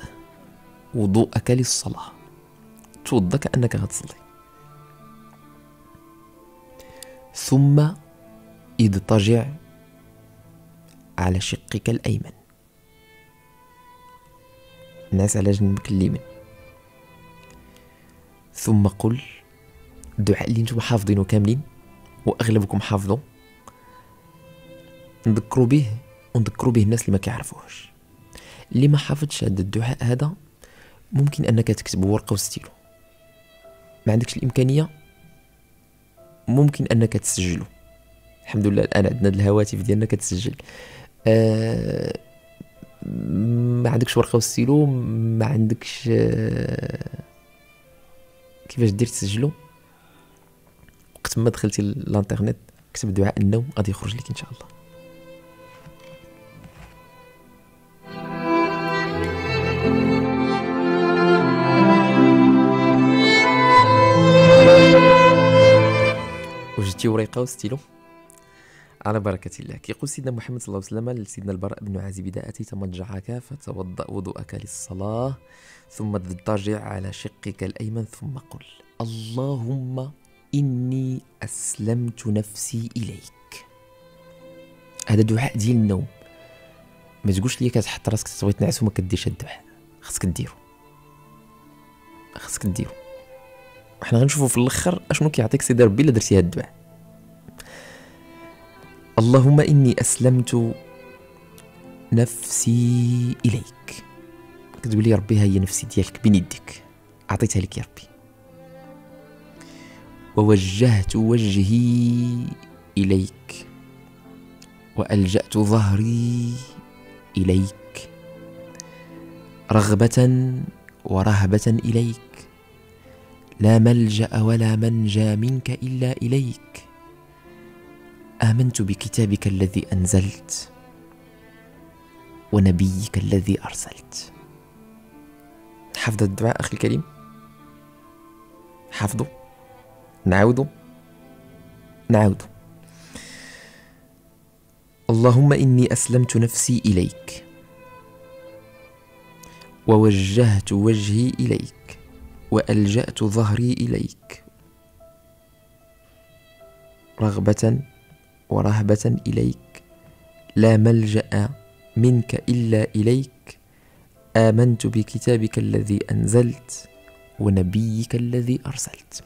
[SPEAKER 1] وضوءك للصلاة توضأ كأنك غتصلي. ثم اضطجع على شقك الأيمن. الناس على جنبك اليمين ثم قل الدعاء اللي نتوما حافظينه كاملين وأغلبكم حافظه نذكروا به ونذكروا به الناس اللي ما كيعرفوهش. اللي ما حافظش هذا الدعاء هذا ممكن أنك تكتب ورقة وستيلو. ما عندكش الإمكانية؟ ممكن أنك تسجله. الحمد لله الآن عندنا الهواتف ديالنا كتسجل. آه ما عندكش ورقة وستيلو؟ ما عندكش آه كيفاش دير تسجلو وقت ما دخلتي الانترنت كتب دعاء النوم غادي يخرج لك إن شاء الله. وجدتي ورقة وستيلو. على بركة الله. كيقول سيدنا محمد صلى الله عليه وسلم لسيدنا البراء بن عازب إذا أتيت مضجعك فتوضأ وضوءك للصلاة ثم اضطجع على شقك الأيمن ثم قل اللهم إني أسلمت نفسي إليك. هذا دعاء ديال النوم. ما تقولش لي كتحط راسك تبغي تنعس وما كديرش الدعاء خاصك ديرو. خاصك ديرو. وحنا غنشوفو في الأخر أشنو كيعطيك سيدي ربي إلا درتي هاد الدعاء. اللهم إني أسلمت نفسي إليك. كتقول لي ربي هي نفسي ديالك بين يديك. عطيتها لك يا ربي. ووجهت وجهي إليك. وألجأت ظهري إليك. رغبة ورهبة إليك. لا ملجأ ولا منجى منك إلا إليك. آمنت بكتابك الذي أنزلت ونبيك الذي أرسلت. حفظ الدعاء أخي الكريم. حفظه. نعاودو نعاودو اللهم إني أسلمت نفسي إليك. ووجهت وجهي إليك. وألجأت ظهري إليك. رغبة ورهبة إليك. لا ملجأ منك إلا إليك. آمنت بكتابك الذي أنزلت ونبيك الذي أرسلت.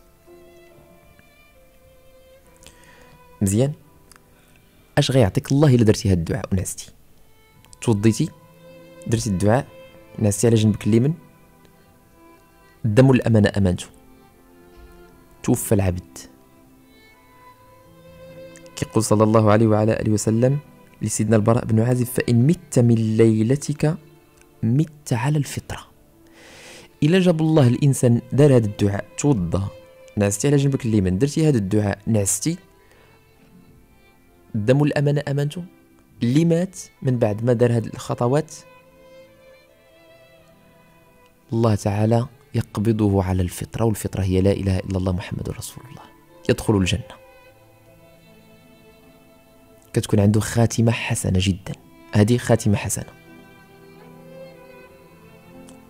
[SPEAKER 1] مزيان. أش غيعطيك الله إلا درتي هاد الدعاء ونعستي؟ توضيتي درتي الدعاء نعستي على جنبك اليمين الدم الأمانة أمانته. توفى العبد. كيقول صلى الله عليه وعلى آله وسلم لسيدنا البراء بن عازب فإن مت من ليلتك مت على الفطرة. إلا جاب الله الإنسان دار هذا الدعاء توضى نعستي على جنبك اليمين درتي هذا الدعاء نعستي. الدم الأمانة أمانته اللي مات من بعد ما دار هذه الخطوات؟ الله تعالى يقبضه على الفطرة والفطرة هي لا إله إلا الله محمد رسول الله يدخل الجنة. كتكون عنده خاتمة حسنة جدا. هذه خاتمة حسنة.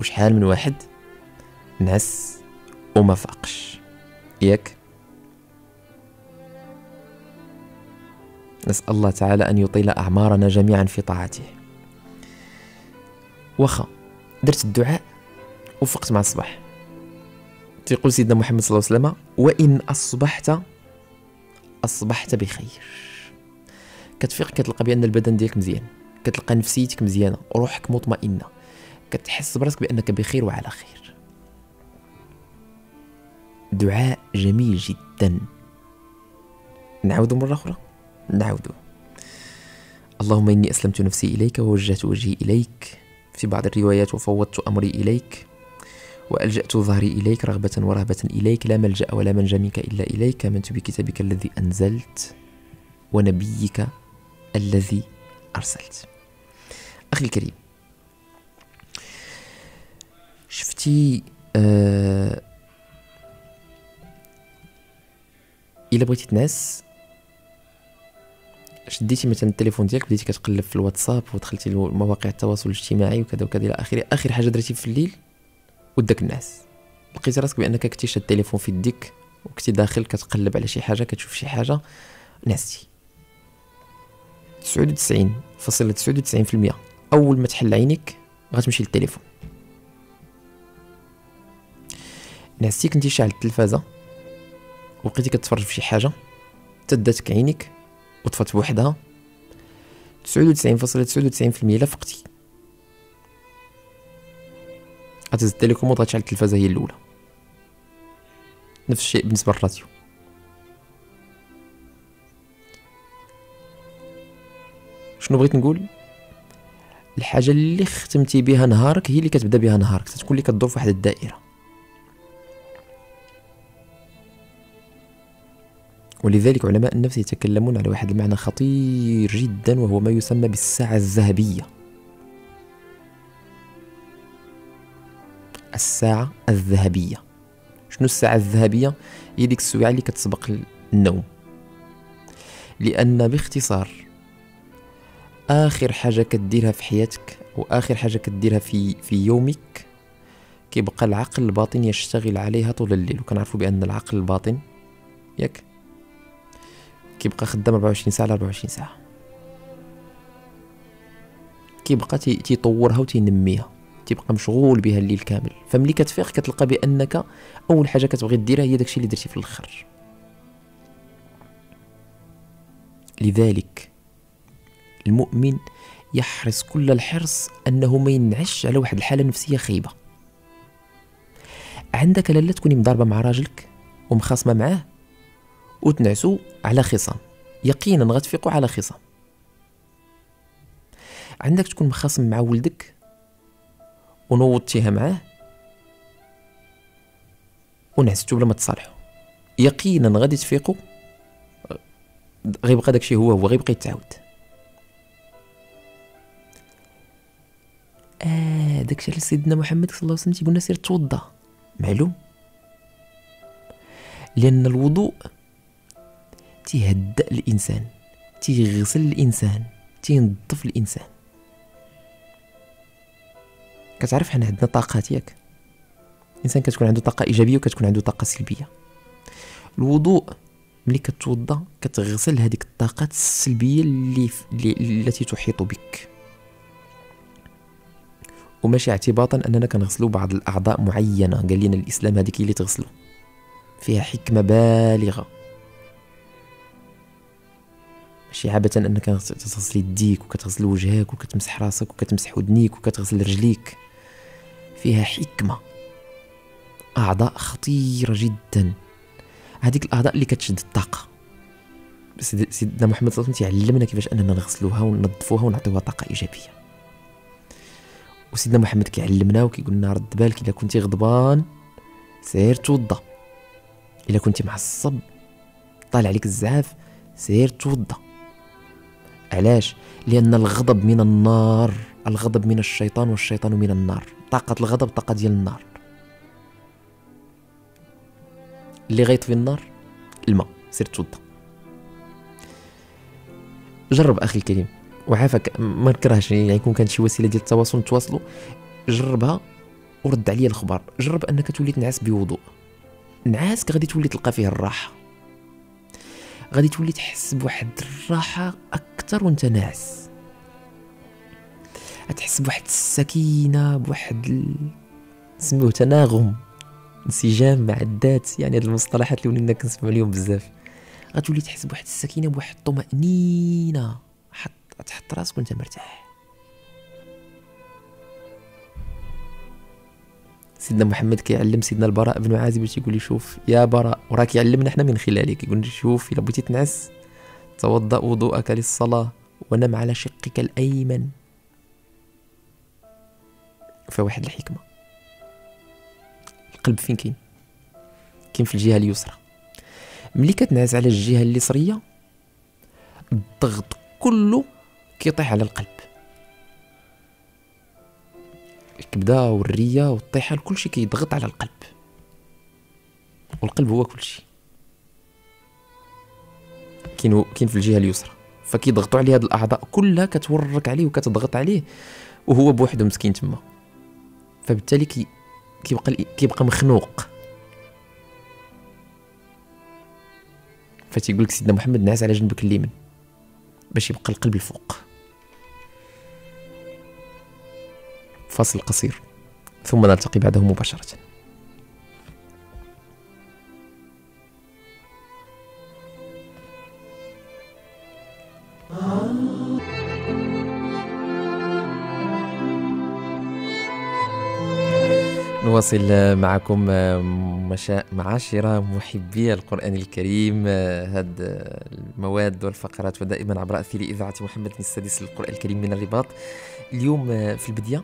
[SPEAKER 1] وشحال من واحد نعس وما فاقش. ياك؟ نسأل الله تعالى أن يطيل أعمارنا جميعا في طاعته. وخا درت الدعاء وفقت مع الصباح. تيقول سيدنا محمد صلى الله عليه وسلم وإن أصبحت أصبحت بخير. كتفيق كتلقى بأن البدن ديالك مزيان. كتلقى نفسيتك مزيانة روحك مطمئنة. كتحس براسك بأنك بخير وعلى خير. دعاء جميل جدا. نعود مرة أخرى؟ نعود. اللهم إني أسلمت نفسي إليك ووجهت وجهي إليك. في بعض الروايات وفوضت أمري إليك. وألجأت ظهري إليك رغبة ورهبة إليك. لا ملجأ ولا منجا منك إلا إليك. آمنت بكتابك الذي أنزلت. ونبيك الذي أرسلت. أخي الكريم شفتي آه إلا بغيتي تنعس شديتي مثلا التليفون ديالك بديتي كتقلب في الواتساب ودخلتي لمواقع التواصل الاجتماعي وكذا وكذا إلى آخره. آخر حاجة درتي في الليل؟ وداك الناس لقيتي راسك بأنك كنتي شاد التليفون في يديك وكنتي داخل كتقلب على شي حاجة كتشوف شي حاجة نعستي. 99.99% أول ما تحل عينيك غتمشي للتليفون. نعستي كنتي شاعل التلفازة وبقيتي كتفرج في شي حاجة تداتك عينيك وطفت بوحدها. 99.99% لا فقتي. غتهز التليكوم وغتشعل التلفازة هي الأولى. نفس الشيء بالنسبة للراديو شنو بغيت نقول؟ الحاجة اللي ختمتي بها نهارك هي اللي كتبدا بها نهارك تكون اللي كدور في واحد الدائرة. ولذلك علماء النفس يتكلمون على واحد المعنى خطير جدا وهو ما يسمى بالساعة الذهبية. الساعة الذهبية. شنو الساعة الذهبية؟ هي ديك السويعة اللي كتسبق النوم. لأن باختصار آخر حاجة كديرها في حياتك وآخر حاجة كديرها في في يومك كيبقى العقل الباطن يشتغل عليها طول الليل وكنعرفوا بأن العقل الباطن ياك كيبقى خدام 24 ساعة ل 24 ساعة. كيبقى تيطورها وتينميها تيبقى مشغول بها الليل كامل. فملي كتفيق كتلقى بأنك أول حاجة كتبغي ديرها هي داكشي اللي درتي في الآخر لذلك المؤمن يحرص كل الحرص أنه ما ينعش على واحد الحالة نفسيه خايبة. عندك لاله تكوني مضاربة مع راجلك ومخاصمة معاه وتنعسوا على خصام. يقينا غتفيقوا على خصام. عندك تكون مخاصم مع ولدك ونوضتيها معاه ونعستو بلا ما تصالحوا يقينا غادي تفيقوا غيبقى داكشي هو هو غيبقى يتعاود. آه داكشي اللي سيدنا محمد صلى الله عليه وسلم تيقول لنا سير توضا معلوم؟ لأن الوضوء تيهدأ الإنسان تيغسل الإنسان تينظف الإنسان. كتعرف حنا عندنا طاقات ياك الإنسان كتكون عنده طاقة إيجابية وكتكون عنده طاقة سلبية. الوضوء ملي كتوضا كتغسل هذيك الطاقات السلبية اللي التي تحيط بك. وماشي اعتباطا أننا كنغسلوا بعض الأعضاء معينة. قال لنا الإسلام هذيك اللي تغسلوا. فيها حكمة بالغة. ماشي عبثا أنك تغسل يديك وكتغسل وجهك وكتمسح راسك وكتمسح ودنيك وكتغسل رجليك. فيها حكمة. أعضاء خطيرة جدا. هذيك الأعضاء اللي كتشد الطاقة. سيدنا محمد صلى الله عليه وسلم يعلمنا كيفاش أننا نغسلوها وننظفوها ونعطيوها طاقة إيجابية. وسيدنا محمد كيعلمنا وكيقول لنا رد بالك إلا كنتي غضبان سير توضا إلا كنتي معصب طالع عليك الزعاف سير توضا علاش؟ لأن الغضب من النار الغضب من الشيطان والشيطان من النار. طاقة الغضب طاقة ديال النار. اللي غيطفي النار؟ الماء سير توضا جرب أخي الكريم. وعافاك. ما نكرهش يعني يكون كانت شي وسيلة ديال التواصل نتواصلوا. جربها ورد عليا الخبر. جرب أنك تولي تنعس بوضوء. نعاسك غادي تولي تلقى فيه الراحة. غادي تولي تحس بواحد الراحة أكثر وأنت ناعس. غتحس بواحد السكينة بواحد ال... نسميوه تناغم انسجام مع الذات. يعني هاد المصطلحات اللي ولينا كنسمعوا اليوم بزاف. غتولي تحس بواحد السكينة بواحد الطمأنينة. تحط راسك وانت مرتاح. سيدنا محمد كيعلم سيدنا البراء بن عازب باش يقول لي شوف يا براء وراك يعلمنا إحنا من خلالك. يقول لي شوف إلا بغيتي تنعس توضأ وضوءك للصلاة ونم على شقك الأيمن. فواحد الحكمة. القلب فين كاين؟ كاين في الجهة اليسرى. ملي كتنعس على الجهة اليسريه الضغط كله كيطيح على القلب. الكبدة والرية والطيحة كلشي كيضغط على القلب. والقلب هو كلشي كاين كاين في الجهة اليسرى فكيضغطوا عليه هاد الأعضاء كلها كتورك عليه وكتضغط عليه وهو بوحده مسكين تما. فبالتالي كي كيبقى كيبقى مخنوق. فتيقول لك سيدنا محمد نعس على جنبك اليمين باش يبقى القلب الفوق فاصل قصير. ثم نلتقي بعده مباشرة. نواصل معكم مشا... معاشرة محبي القرآن الكريم هاد المواد والفقرات ودائما عبر أثير إذاعة محمد السادس للقرآن الكريم من الرباط. اليوم في البداية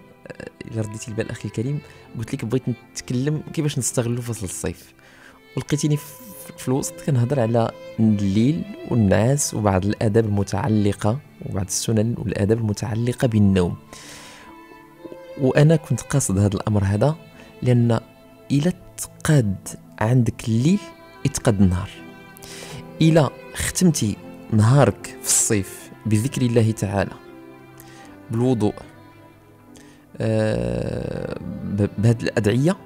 [SPEAKER 1] إلا رديتي البال أخي الكريم قلت لك بغيت نتكلم كيفاش نستغلوا فصل الصيف. ولقيتيني في الوسط كنهضر على الليل والناس وبعض الآداب المتعلقة وبعض السنن والآداب المتعلقة بالنوم. وأنا كنت قاصد هذا الأمر هذا لأن إلى تقاد عندك الليل يتقاد النهار. إلى ختمتي نهارك في الصيف بذكر الله تعالى بالوضوء آه بهاد الأدعية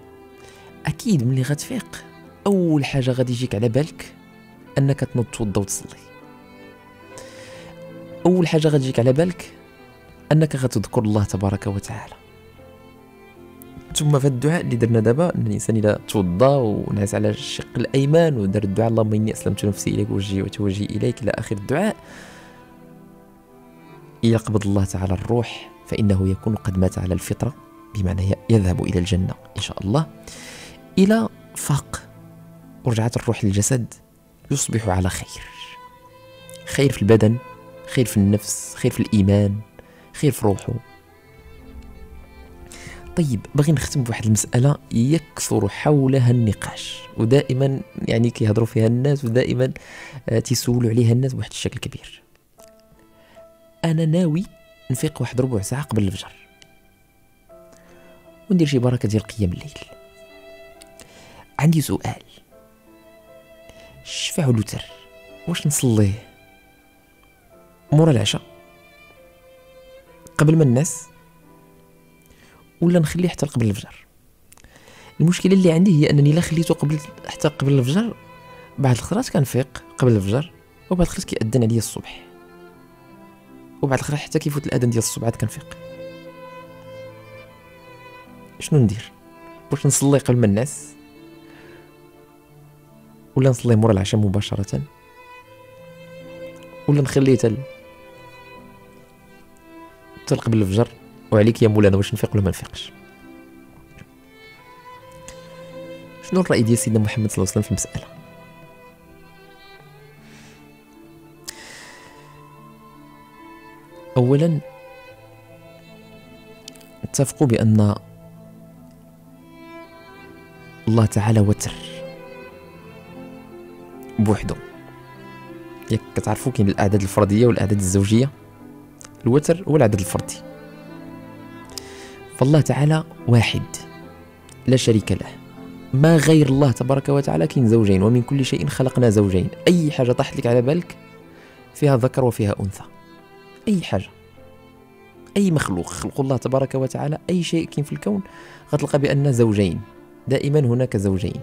[SPEAKER 1] أكيد ملي غتفيق أول حاجة غادي يجيك على بالك أنك تنوض توضى وتصلي. أول حاجة غادي يجيك على بالك أنك غتذكر الله تبارك وتعالى. ثم في الدعاء اللي درنا دابا إن الإنسان اذا توضا ونعس على الشق الايمن ودار الدعاء اللهم إني أسلمت نفسي إليك وجهي وتوجهي إليك إلى آخر الدعاء. يقبض الله تعالى الروح فإنه يكون قد مات على الفطرة بمعنى يذهب إلى الجنة إن شاء الله. إلى فاق ورجعت الروح للجسد يصبح على خير. خير في البدن خير في النفس خير في الإيمان خير في روحه. طيب باغي نختم بواحد المسألة يكثر حولها النقاش ودائما يعني كيهضروا فيها الناس ودائما آه، تيسولوا عليها الناس بواحد الشكل كبير. أنا ناوي نفيق واحد ربع ساعة قبل الفجر. وندير شي بركة ديال قيام الليل. عندي سؤال. الشفع الوتر واش نصليه؟ مورا العشاء؟ قبل ما الناس ولا نخليه حتى قبل الفجر. المشكلة اللي عندي هي أنني لا خليته قبل حتى قبل الفجر بعد الخطرات كنفيق قبل الفجر وبعد الخطرات كيأذن عليا الصبح. وبعد الخطرات حتى كيفوت الأذان ديال الصبح عاد كنفيق. شنو ندير؟ واش نصلي قبل ما الناس؟ ولا نصلي مورا العشاء مباشرة؟ ولا نخليه تل تل قبل الفجر؟ وعليك يا مولانا واش نفيق ولا ما نفيقش؟ شنو الرأي ديال سيدنا محمد صلى الله عليه وسلم في المسألة؟ اولا اتفقوا بأن الله تعالى وتر بوحده. ياك كتعرفوا كاين الأعداد الفردية والأعداد الزوجية؟ الوتر هو العدد الفردي. فالله تعالى واحد لا شريك له. ما غير الله تبارك وتعالى كاين زوجين ومن كل شيء خلقنا زوجين. أي حاجة طاحت لك على بالك؟ فيها ذكر وفيها أنثى. أي حاجة. أي مخلوق خلق الله تبارك وتعالى أي شيء كاين في الكون غتلقى بأن زوجين. دائما هناك زوجين.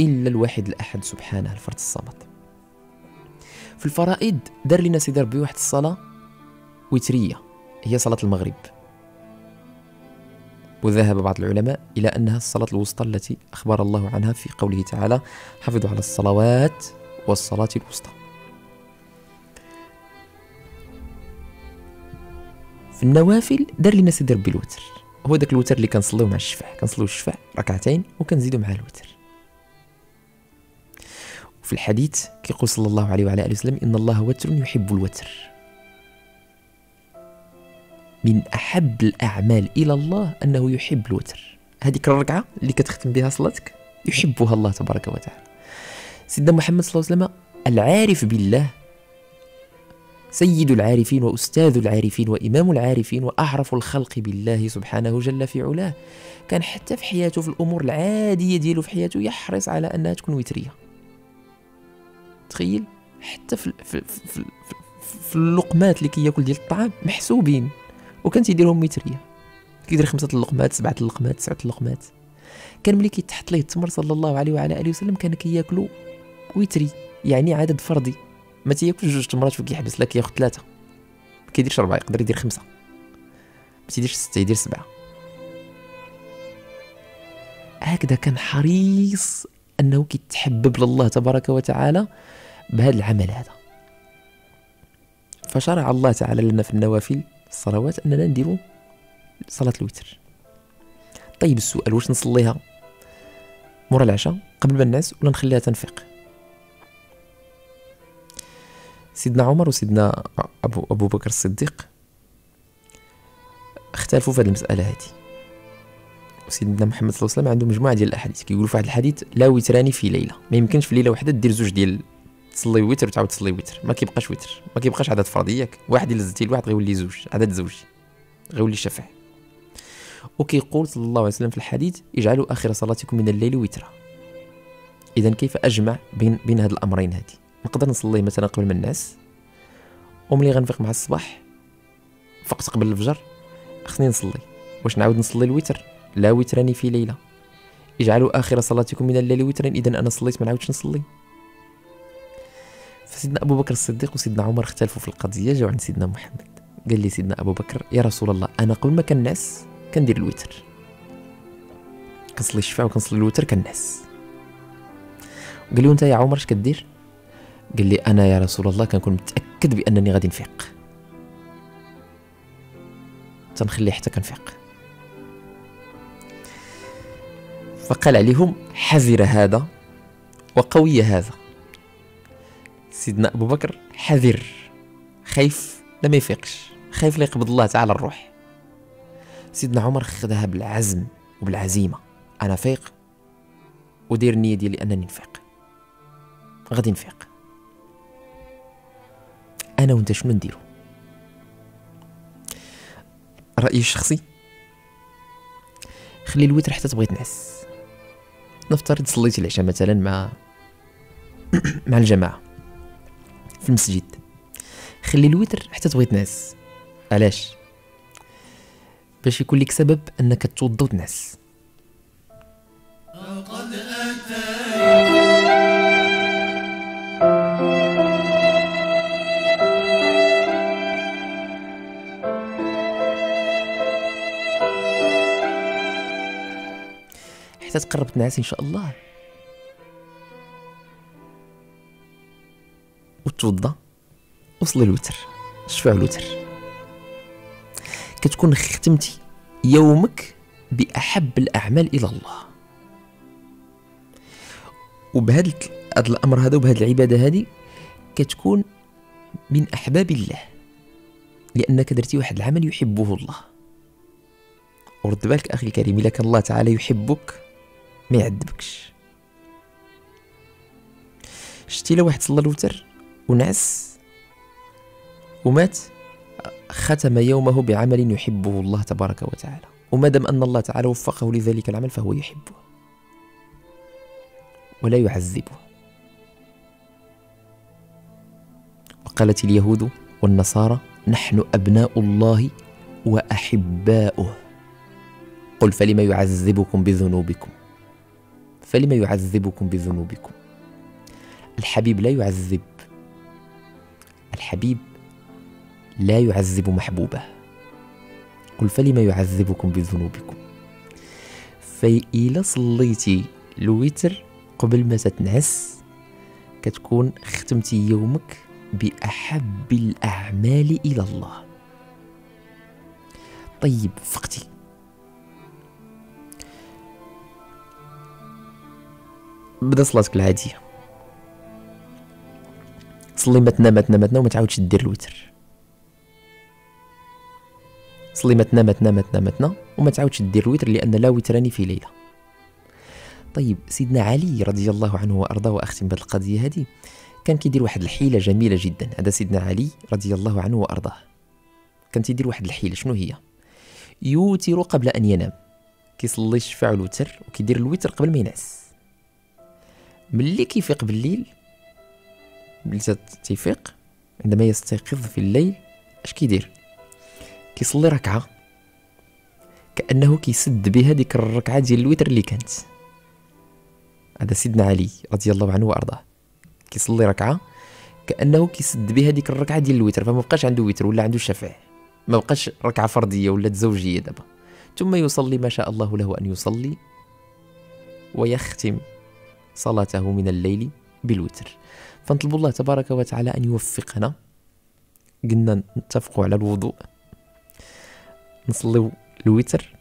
[SPEAKER 1] إلا الواحد الأحد سبحانه الفرد الصمد. في الفرائض دار لنا سيدي ربي واحد الصلاة وترية هي صلاة المغرب. وذهب بعض العلماء إلى أنها الصلاة الوسطى التي أخبر الله عنها في قوله تعالى حافظوا على الصلوات والصلاة الوسطى. في النوافل دار لنا سيدي ربي الوتر هو داك الوتر اللي كنصليو مع الشفع كنصليو الشفع ركعتين وكنزيدو مع الوتر. وفي الحديث كيقول صلى الله عليه وعلى آله وسلم إن الله وتر يحب الوتر. من أحب الأعمال إلى الله أنه يحب الوتر. هذيك الركعه اللي كتختم بها صلاتك؟ يحبها الله تبارك وتعالى. سيدنا محمد صلى الله عليه وسلم العارف بالله سيد العارفين وأستاذ العارفين وإمام العارفين وأعرف الخلق بالله سبحانه جل في علاه. كان حتى في حياته في الأمور العادية ديالو في حياته يحرص على أنها تكون وترية. تخيل؟ حتى في في في, في, في اللقمات اللي كياكل ديال الطعام محسوبين. وكان تيديرهم وتريه كيدير خمسة اللقمات سبعة اللقمات تسعة اللقمات. كان ملي كيتحط ليه التمر صلى الله عليه وعلى آله وسلم كان كياكلو ويتري يعني عدد فردي. ما تياكلش جوج تمرات وكيحبس لا كياخذ ثلاثة. ما كيديرش أربعة يقدر يدير خمسة. ما تيديرش ستة يدير سبعة. هكذا كان حريص أنه كيتحبب لله تبارك وتعالى بهذا العمل هذا. فشرع الله تعالى لنا في النوافل الصلوات أننا نديرو صلاة الوتر. طيب السؤال واش نصليها مورا العشاء قبل ما الناس ولا نخليها تنفيق سيدنا عمر وسيدنا أبو, أبو بكر الصديق اختلفوا في هذه المسألة هذه. وسيدنا محمد صلى الله عليه وسلم عنده مجموعة ديال الأحاديث كيقولوا في واحد الحديث لا وتراني في ليلة. ما يمكنش في ليلة واحدة دير زوج ديال تصلي وتر وتعاود تصلي وتر ما كيبقاش وتر ما كيبقاش عدد فردي ياك. واحد الا زدتي لواحد غيولي زوج. عدد زوجي غيولي شفع وكيقول صلى الله عليه وسلم في الحديث اجعلوا آخر صلاتكم من الليل وترا إذا كيف أجمع بين بين هاد الأمرين هادي؟ نقدر نصلي مثلا قبل ما الناس. وملي غنفيق مع الصباح. فقت قبل الفجر. خصني نصلي. واش نعاود نصلي الوتر؟ لا وتراني في ليلة. اجعلوا آخر صلاتكم من الليل وترا إذا أنا صليت ما نعاودش نصلي. فسيدنا أبو بكر الصديق وسيدنا عمر اختلفوا في القضية جاو عند سيدنا محمد. قال لي سيدنا أبو بكر يا رسول الله أنا قبل ما كنعس كندير الوتر. كنصلي الشفاء وكنصلي الوتر كنعس قال له أنت يا عمر اش كدير؟ قال لي أنا يا رسول الله كنكون متأكد بأنني غادي نفيق. تنخلي حتى كنفيق. فقال عليهم حذر هذا وقوي هذا. سيدنا أبو بكر حذر خايف لا ما يفيقش خايف لا يقبض الله تعالى الروح. سيدنا عمر خذها بالعزم وبالعزيمة أنا فيق ودير النيه ديالي انني نفيق. غادي نفيق. أنا وأنت شنو نديرو؟ رأيي الشخصي؟ خلي الوتر حتى تبغي تنعس. نفترض صليتي العشاء مثلا مع مع الجماعة. في المسجد. خلي الوتر حتى تبغي تنعس. علاش؟ باش يكون لك سبب أنك توضى وتنعس حتى تقرب تنعس إن شاء الله. وتوضى وصلي الوتر. شفع الوتر. كتكون ختمتي يومك بأحب الأعمال إلى الله. وبهذا هذا الأمر هذا وبهذه العبادة هذه كتكون من أحباب الله. لأنك درتي واحد العمل يحبه الله. ورد بالك أخي الكريم إلا كان الله تعالى يحبك ما يعذبكش. شتي لو واحد صلى الوتر ونعس ومات ختم يومه بعمل يحبه الله تبارك وتعالى. وما دام أن الله تعالى وفقه لذلك العمل فهو يحبه ولا يعذبه. وقالت اليهود والنصارى نحن أبناء الله وأحباؤه. قل فلم يعذبكم بذنوبكم؟ فلم يعذبكم بذنوبكم؟ الحبيب لا يعذب. الحبيب لا يعذب محبوبه. قل فلم يعذبكم بذنوبكم؟ فإلا صليتي الوتر قبل ما تتنعس كتكون ختمتي يومك بأحب الأعمال إلى الله. طيب فقتي. بدأ صلاتك العادية. صلي ما تنام ما تنام تنام وما تعاودش دير الوتر. صلي ما تنام ما تنام تنام تنام وما تعاودش دير الوتر لأن لا وتران في ليلة. طيب سيدنا علي رضي الله عنه وأرضاه واختم بهذه القضية هذه كان كيدير واحد الحيلة جميلة جدا. هذا سيدنا علي رضي الله عنه وأرضاه. كان تيدير واحد الحيلة شنو هي؟ يوتر قبل أن ينام. كيصلي الشفع والوتر وكيدير الوتر قبل ما ينعس. ملي كيفيق بالليل ملي تيفيق عندما يستيقظ في الليل اش كيدير؟ كيصلي ركعة كأنه كيسد بها ديك الركعة ديال الوتر اللي كانت. هذا سيدنا علي رضي الله عنه وأرضاه. كيصلي ركعة كأنه كيسد بها ديك الركعة ديال الوتر فما بقاش عنده وتر ولا عنده شفع. ما بقاش ركعة فردية ولا زوجيه دابا. ثم يصلي ما شاء الله له أن يصلي ويختم صلاته من الليل بالوتر. فنطلب الله تبارك وتعالى أن يوفقنا. قلنا نتفقوا على الوضوء. نصلي الوتر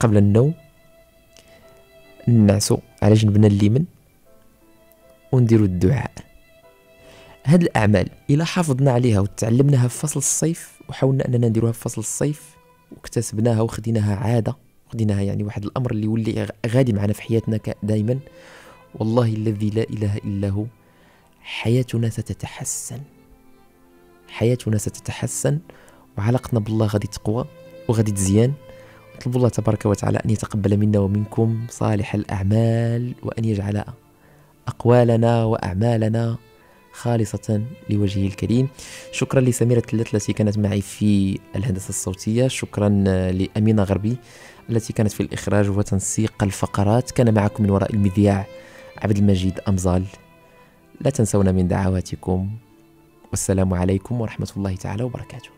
[SPEAKER 1] قبل النوم. نعسو على جنبنا اليمن. ونديروا الدعاء. هاد الأعمال إلا حافظنا عليها وتعلمناها في فصل الصيف وحاولنا أننا نديروها في فصل الصيف واكتسبناها وخديناها عادة خديناها يعني واحد الأمر اللي يولي غادي معنا في حياتنا دائما والله الذي لا إله إلا هو حياتنا ستتحسن. حياتنا ستتحسن وعلاقتنا بالله غادي تقوى وغادي تزيان. نطلب الله تبارك وتعالى أن يتقبل منا ومنكم صالح الأعمال وأن يجعل أقوالنا وأعمالنا خالصة لوجهه الكريم. شكرا لسميرة اللت التي كانت معي في الهندسة الصوتية. شكرا لأمينة غربي التي كانت في الإخراج وتنسيق الفقرات. كان معكم من وراء المذياع عبد المجيد أمزال لا تنسونا من دعواتكم والسلام عليكم ورحمة الله تعالى وبركاته.